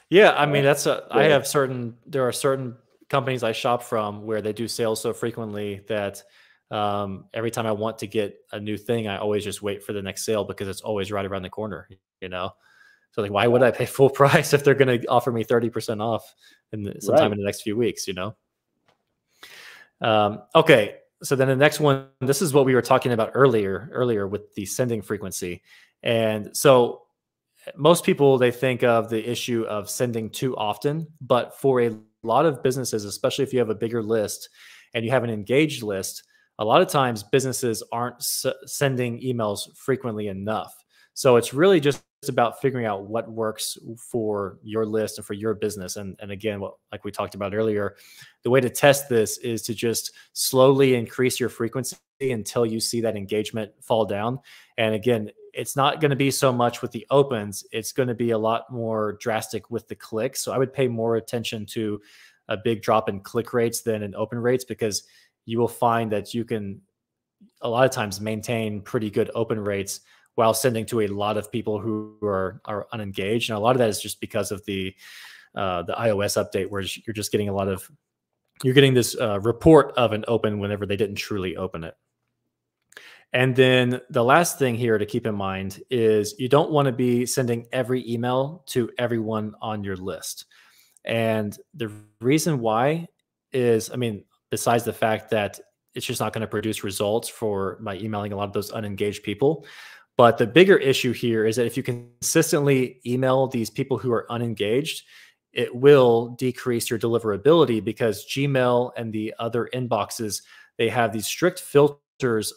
Yeah, I mean that's a. I have certain. There are certain companies I shop from where they do sales so frequently that um, every time I want to get a new thing, I always just wait for the next sale because it's always right around the corner. You know. So like, why would I pay full price if they're going to offer me 30% off in the, sometime right. in the next few weeks, you know? Um, okay. So then the next one, this is what we were talking about earlier, earlier with the sending frequency. And so most people, they think of the issue of sending too often, but for a lot of businesses, especially if you have a bigger list and you have an engaged list, a lot of times businesses aren't sending emails frequently enough. So it's really just about figuring out what works for your list and for your business. And, and again, what, like we talked about earlier, the way to test this is to just slowly increase your frequency until you see that engagement fall down. And again, it's not going to be so much with the opens, it's going to be a lot more drastic with the clicks. So I would pay more attention to a big drop in click rates than in open rates because you will find that you can a lot of times maintain pretty good open rates while sending to a lot of people who are are unengaged. And a lot of that is just because of the uh, the iOS update, where you're just getting a lot of you're getting this uh, report of an open whenever they didn't truly open it. And then the last thing here to keep in mind is you don't want to be sending every email to everyone on your list. And the reason why is, I mean, besides the fact that it's just not going to produce results for my emailing a lot of those unengaged people. But the bigger issue here is that if you consistently email these people who are unengaged, it will decrease your deliverability because Gmail and the other inboxes they have these strict filters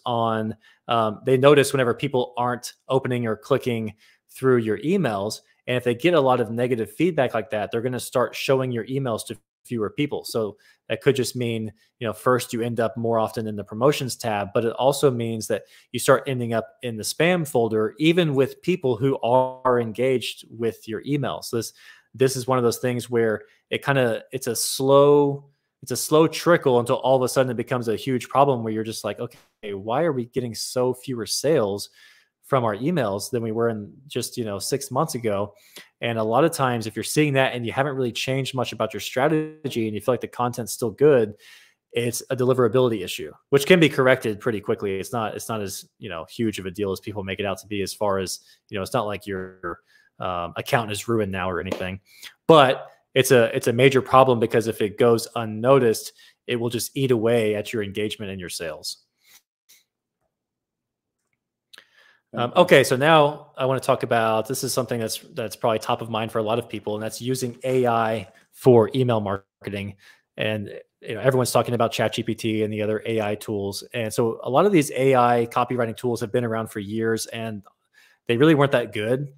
on. Um, they notice whenever people aren't opening or clicking through your emails, and if they get a lot of negative feedback like that, they're going to start showing your emails to fewer people. So that could just mean, you know, first you end up more often in the promotions tab, but it also means that you start ending up in the spam folder, even with people who are engaged with your email. So this this is one of those things where it kind of it's a slow it's a slow trickle until all of a sudden it becomes a huge problem where you're just like, okay, why are we getting so fewer sales from our emails than we were in just you know six months ago? And a lot of times, if you're seeing that and you haven't really changed much about your strategy and you feel like the content's still good, it's a deliverability issue, which can be corrected pretty quickly. It's not it's not as you know huge of a deal as people make it out to be. As far as you know, it's not like your um, account is ruined now or anything, but it's a it's a major problem because if it goes unnoticed, it will just eat away at your engagement and your sales. Um, okay, so now I want to talk about this is something that's that's probably top of mind for a lot of people, and that's using AI for email marketing. And you know, everyone's talking about ChatGPT and the other AI tools, and so a lot of these AI copywriting tools have been around for years, and they really weren't that good.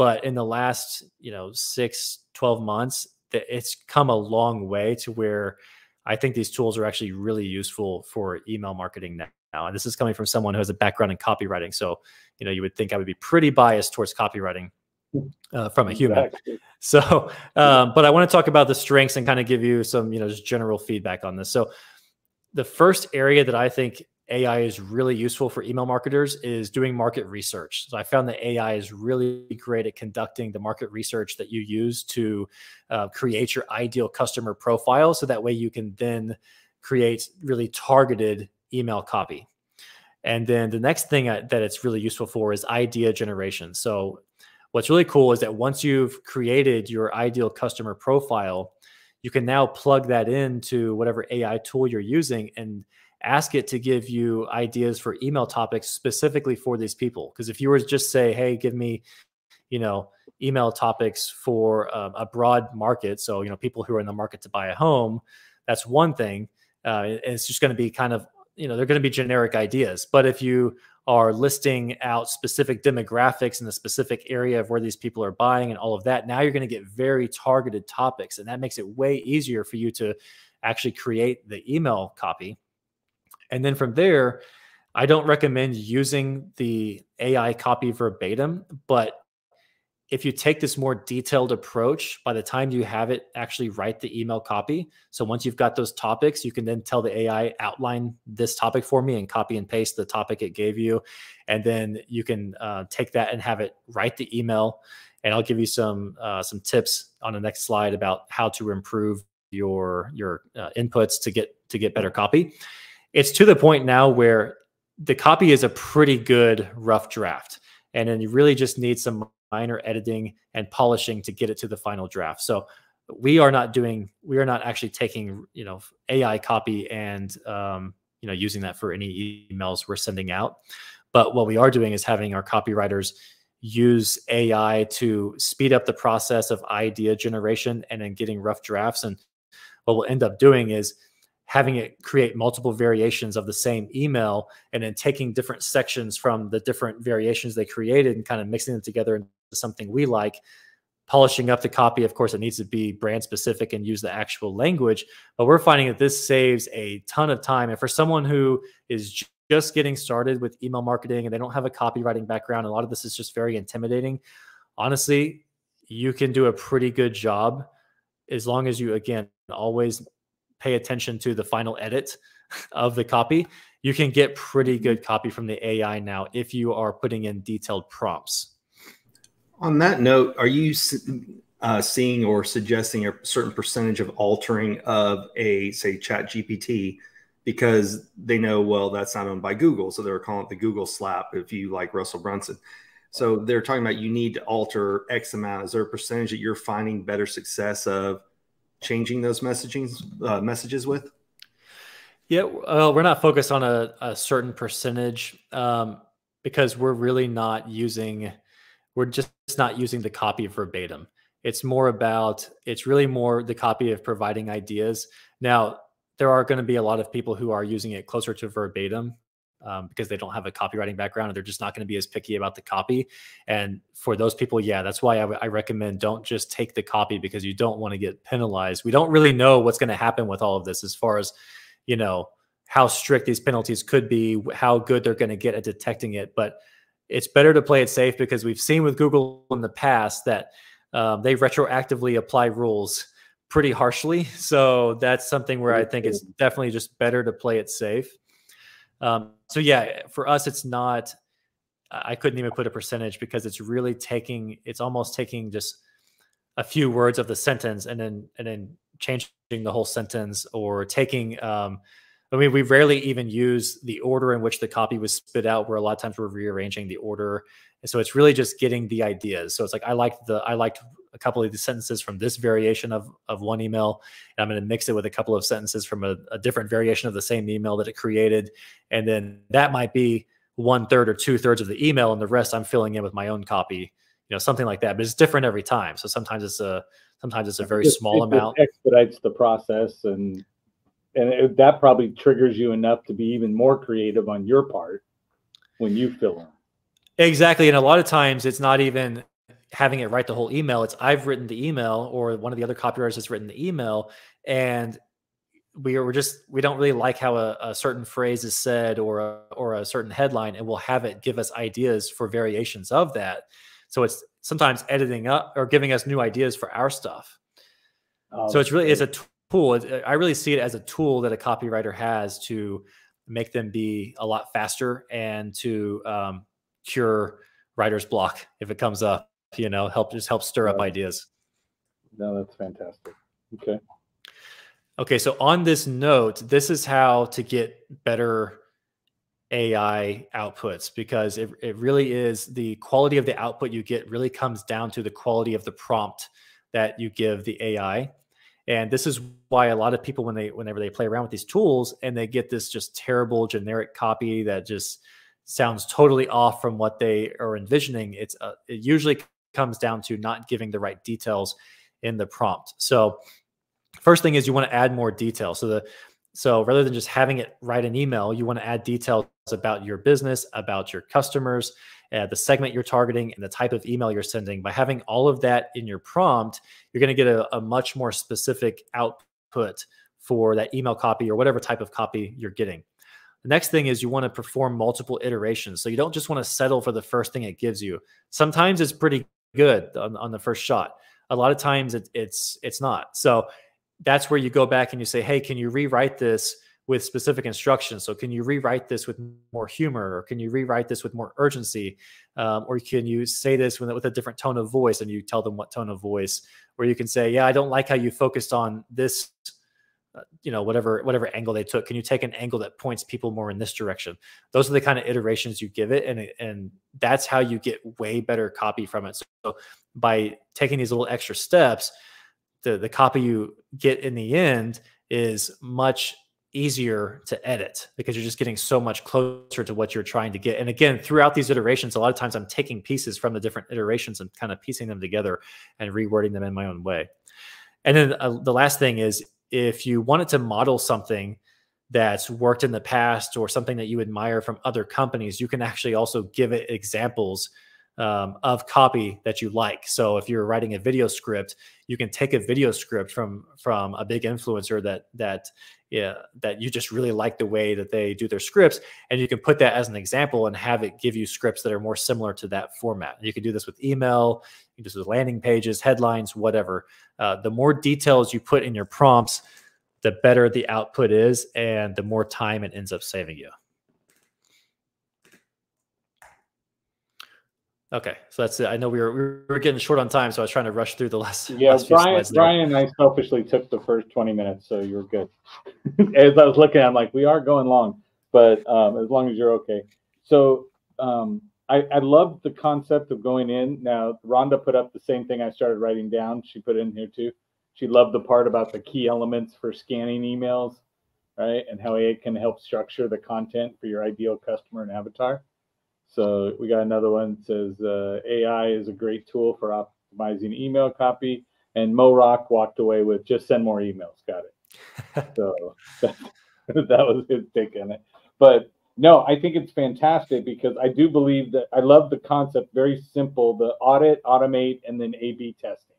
But in the last, you know, six, 12 months, it's come a long way to where I think these tools are actually really useful for email marketing now. And this is coming from someone who has a background in copywriting. So, you know, you would think I would be pretty biased towards copywriting uh, from a human. Exactly. So, um, but I want to talk about the strengths and kind of give you some, you know, just general feedback on this. So, the first area that I think AI is really useful for email marketers is doing market research. So I found that AI is really great at conducting the market research that you use to uh, create your ideal customer profile. So that way you can then create really targeted email copy. And then the next thing that it's really useful for is idea generation. So what's really cool is that once you've created your ideal customer profile, you can now plug that into whatever AI tool you're using and ask it to give you ideas for email topics specifically for these people. Because if you were to just say, hey, give me, you know, email topics for um, a broad market, so, you know, people who are in the market to buy a home, that's one thing. Uh, it's just going to be kind of you know they're going to be generic ideas but if you are listing out specific demographics in the specific area of where these people are buying and all of that now you're going to get very targeted topics and that makes it way easier for you to actually create the email copy and then from there i don't recommend using the ai copy verbatim but if you take this more detailed approach, by the time you have it actually write the email copy. So once you've got those topics, you can then tell the AI outline this topic for me and copy and paste the topic it gave you. And then you can uh, take that and have it write the email. And I'll give you some uh, some tips on the next slide about how to improve your your uh, inputs to get to get better copy. It's to the point now where the copy is a pretty good rough draft. And then you really just need some minor editing and polishing to get it to the final draft. So we are not doing, we are not actually taking, you know, AI copy and, um, you know, using that for any emails we're sending out. But what we are doing is having our copywriters use AI to speed up the process of idea generation and then getting rough drafts. And what we'll end up doing is having it create multiple variations of the same email and then taking different sections from the different variations they created and kind of mixing them together into something we like polishing up the copy of course it needs to be brand specific and use the actual language but we're finding that this saves a ton of time and for someone who is just getting started with email marketing and they don't have a copywriting background, a lot of this is just very intimidating. Honestly, you can do a pretty good job as long as you, again, always pay attention to the final edit of the copy. You can get pretty Mm-hmm. good copy from the AI now if you are putting in detailed prompts. On that note, are you uh, seeing or suggesting a certain percentage of altering of a say Chat GPT because they know well that's not owned by Google, so they're calling it the Google slap if you like Russell Brunson. So they're talking about you need to alter X amount. Is there a percentage that you're finding better success of changing those messaging uh, messages with? Yeah, well, we're not focused on a, a certain percentage um, because we're really not using, we're just not using the copy verbatim. It's more about, it's really more the copy of providing ideas. Now, there are going to be a lot of people who are using it closer to verbatim um, because they don't have a copywriting background and they're just not going to be as picky about the copy. And for those people, yeah, that's why I, I recommend don't just take the copy because you don't want to get penalized. We don't really know what's going to happen with all of this as far as you know how strict these penalties could be how good they're going to get at detecting it but it's better to play it safe because we've seen with google in the past that um, they retroactively apply rules pretty harshly so that's something where i think it's definitely just better to play it safe um, so yeah for us it's not i couldn't even put a percentage because it's really taking it's almost taking just a few words of the sentence and then and then changing the whole sentence or taking um i mean we rarely even use the order in which the copy was spit out where a lot of times we're rearranging the order. And so it's really just getting the ideas. So it's like i liked the i liked a couple of the sentences from this variation of of one email. And i'm going to mix it with a couple of sentences from a, a different variation of the same email that it created. And then that might be one third or two thirds of the email and the rest i'm filling in with my own copy you know something like that. But it's different every time. So sometimes it's a sometimes it's a very Just- small it amount. expedites the process and and it, that probably triggers you enough to be even more creative on your part when you fill in. Exactly. And a lot of times it's not even having it write the whole email. It's I've written the email or one of the other copywriters has written the email and we are we're just we don't really like how a, a certain phrase is said or a, or a certain headline and we'll have it give us ideas for variations of that. So it's sometimes editing up or giving us new ideas for our stuff. So it's really it's a tool. I really see it as a tool that a copywriter has to make them be a lot faster and to um, cure writer's block if it comes up. You know, help just help stir up ideas. no that's fantastic okay Okay, so on this note, this is how to get better AI outputs because it, it really is the quality of the output you get really comes down to the quality of the prompt that you give the AI. And this is why a lot of people when they whenever they play around with these tools and they get this just terrible generic copy that just sounds totally off from what they are envisioning, it's uh, it usually comes down to not giving the right details in the prompt. So first thing is you want to add more detail. So the so rather than just having it write an email, you want to add details about your business, about your customers, uh, the segment you're targeting, and the type of email you're sending. By having all of that in your prompt, you're going to get a, a much more specific output for that email copy or whatever type of copy you're getting. The next thing is you want to perform multiple iterations. So you don't just want to settle for the first thing it gives you. Sometimes it's pretty good on, on the first shot. A lot of times it, it's it's not. So that's where you go back and you say, hey, can you rewrite this with specific instructions? So can you rewrite this with more humor, or can you rewrite this with more urgency, um, or can you say this with, with a different tone of voice? And you tell them what tone of voice. Or you can say, yeah, I don't like how you focused on this uh, you know whatever whatever angle they took. Can you take an angle that points people more in this direction? Those are the kind of iterations you give it and and that's how you get way better copy from it. So by taking these little extra steps the the copy you get in the end is much easier to edit because you're just getting so much closer to what you're trying to get. And again throughout these iterations a lot of times i'm taking pieces from the different iterations and kind of piecing them together and rewording them in my own way. And then uh, the last thing is if you wanted to model something that's worked in the past or something that you admire from other companies, you can actually also give it examples um, of copy that you like. So if you're writing a video script, you can take a video script from from a big influencer that that yeah that you just really like the way that they do their scripts and you can put that as an example and have it give you scripts that are more similar to that format you can do this with email this with landing pages headlines whatever uh, the more details you put in your prompts the better the output is and the more time it ends up saving you Okay, so that's it. I know we were we were getting short on time, so I was trying to rush through the last. Yeah, last Brian, Brian and I selfishly took the first twenty minutes, so you're good. as I was looking, I'm like, we are going long, but um, as long as you're okay. So um, I, I love the concept of going in. Now, Rhonda put up the same thing I started writing down. She put in here too. She loved the part about the key elements for scanning emails, right, and how it can help structure the content for your ideal customer and avatar. So we got another one that says uh, AI is a great tool for optimizing email copy. And Mo Rock walked away with just send more emails. Got it. so that, that was his take on it. But no, I think it's fantastic because I do believe that I love the concept. Very simple: the audit, automate, and then A/B testing.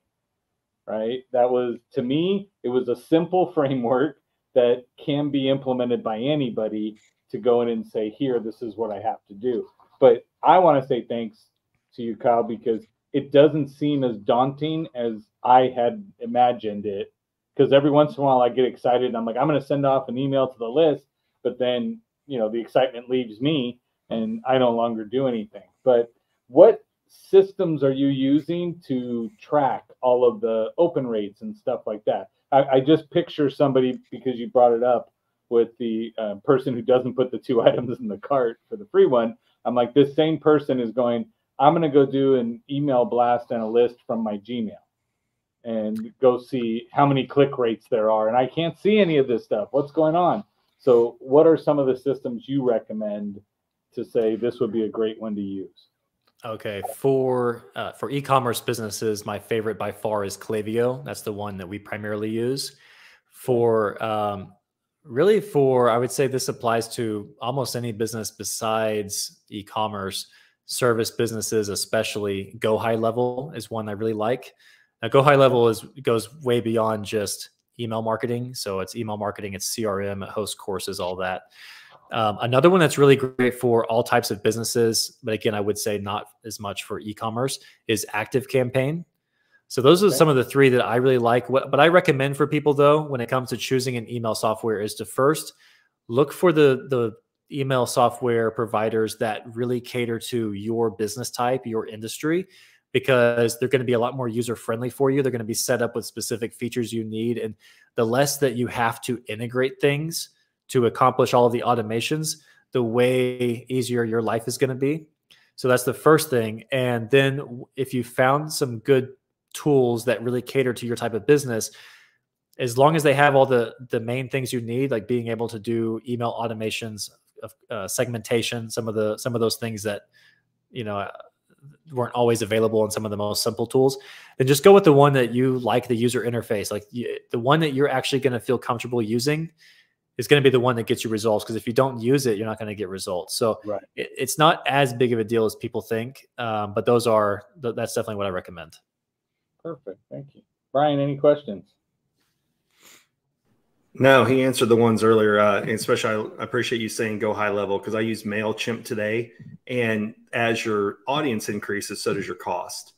Right. That was to me, it was a simple framework that can be implemented by anybody to go in and say, here, this is what I have to do. But I want to say thanks to you, Kyle, because it doesn't seem as daunting as I had imagined it. Because every once in a while I get excited and I'm like, I'm going to send off an email to the list, but then, you know, the excitement leaves me and I no longer do anything. But what systems are you using to track all of the open rates and stuff like that? I, I just picture somebody because you brought it up with the uh, person who doesn't put the two items in the cart for the free one I'm like, this same person is going, I'm going to go do an email blast and a list from my Gmail and go see how many click rates there are. And I can't see any of this stuff. What's going on? So, what are some of the systems you recommend to say this would be a great one to use? Okay, for uh, for e-commerce businesses, my favorite by far is Klaviyo. That's the one that we primarily use. For um, really for i would say this applies to almost any business besides e-commerce service businesses especially go high level is one i really like now go high level is goes way beyond just email marketing so it's email marketing it's crm it hosts courses all that um, another one that's really great for all types of businesses but again i would say not as much for e-commerce is active campaign so those are okay. some of the three that I really like. What, but I recommend for people though, when it comes to choosing an email software, is to first look for the the email software providers that really cater to your business type, your industry, because they're going to be a lot more user friendly for you. They're going to be set up with specific features you need, and the less that you have to integrate things to accomplish all of the automations, the way easier your life is going to be. So that's the first thing. And then if you found some good tools that really cater to your type of business as long as they have all the the main things you need like being able to do email automations uh, segmentation some of the some of those things that you know weren't always available in some of the most simple tools then just go with the one that you like the user interface like you, the one that you're actually going to feel comfortable using is going to be the one that gets you results because if you don't use it you're not going to get results so right. it, it's not as big of a deal as people think um, but those are that's definitely what i recommend Perfect. Thank you. Brian, any questions? No, he answered the ones earlier. Uh, and especially, I appreciate you saying go high level because I use MailChimp today. And as your audience increases, so does your cost.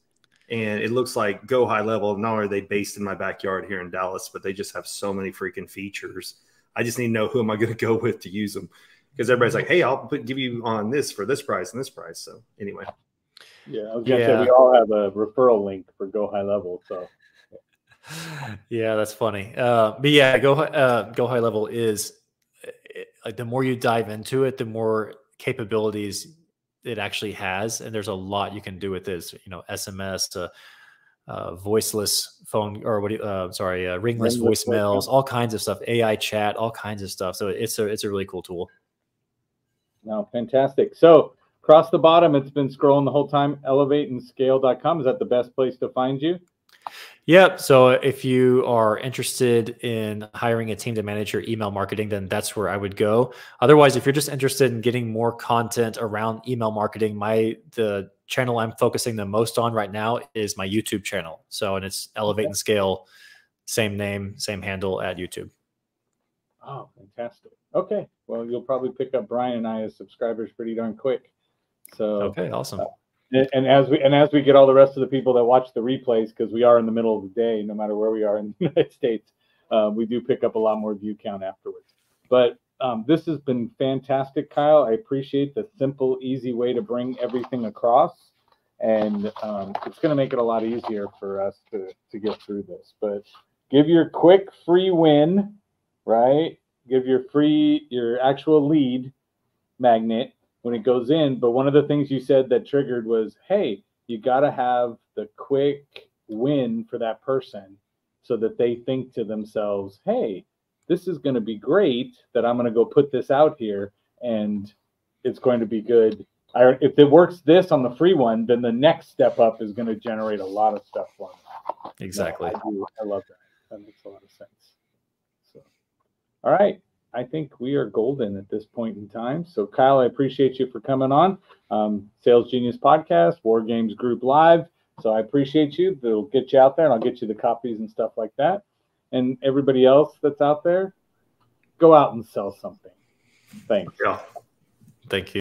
And it looks like go high level. Not only are they based in my backyard here in Dallas, but they just have so many freaking features. I just need to know who am I going to go with to use them because everybody's like, hey, I'll put, give you on this for this price and this price. So, anyway. Yeah, I was gonna yeah. say we all have a referral link for Go High Level. So yeah, that's funny. Uh, but yeah, Go uh, Go High Level is like the more you dive into it, the more capabilities it actually has, and there's a lot you can do with this. You know, SMS, uh, uh, voiceless phone, or what? Do you, uh, sorry, uh, ringless, ringless voicemails, all kinds of stuff, AI chat, all kinds of stuff. So it's a it's a really cool tool. No, fantastic. So across the bottom, it's been scrolling the whole time. Elevateandscale.com. Is that the best place to find you? Yep. So if you are interested in hiring a team to manage your email marketing, then that's where I would go. Otherwise, if you're just interested in getting more content around email marketing, my the channel I'm focusing the most on right now is my YouTube channel. So, and it's Elevate and Scale, same name, same handle at YouTube. Oh, fantastic. Okay. Well, you'll probably pick up Brian and I as subscribers pretty darn quick. So okay, awesome. Uh, and, as we and as we get all the rest of the people that watch the replays, because we are in the middle of the day, no matter where we are in the United States, uh, we do pick up a lot more view count afterwards. But um, this has been fantastic, Kyle. I appreciate the simple, easy way to bring everything across, and um, it's going to make it a lot easier for us to to get through this. But give your quick free win, right? Give your free your actual lead magnet when it goes in. But one of the things you said that triggered was, hey, you got to have the quick win for that person so that they think to themselves, hey, this is going to be great that I'm going to go put this out here and it's going to be good. I, if it works this on the free one, then the next step up is going to generate a lot of stuff for me. Exactly. I, do, I love that. That makes a lot of sense. So, all right. I think we are golden at this point in time. So, Kyle, I appreciate you for coming on. Um, Sales Genius Podcast, War Games Group Live. So, I appreciate you. They'll get you out there and I'll get you the copies and stuff like that. And everybody else that's out there, go out and sell something. Thanks. Yeah. Thank you.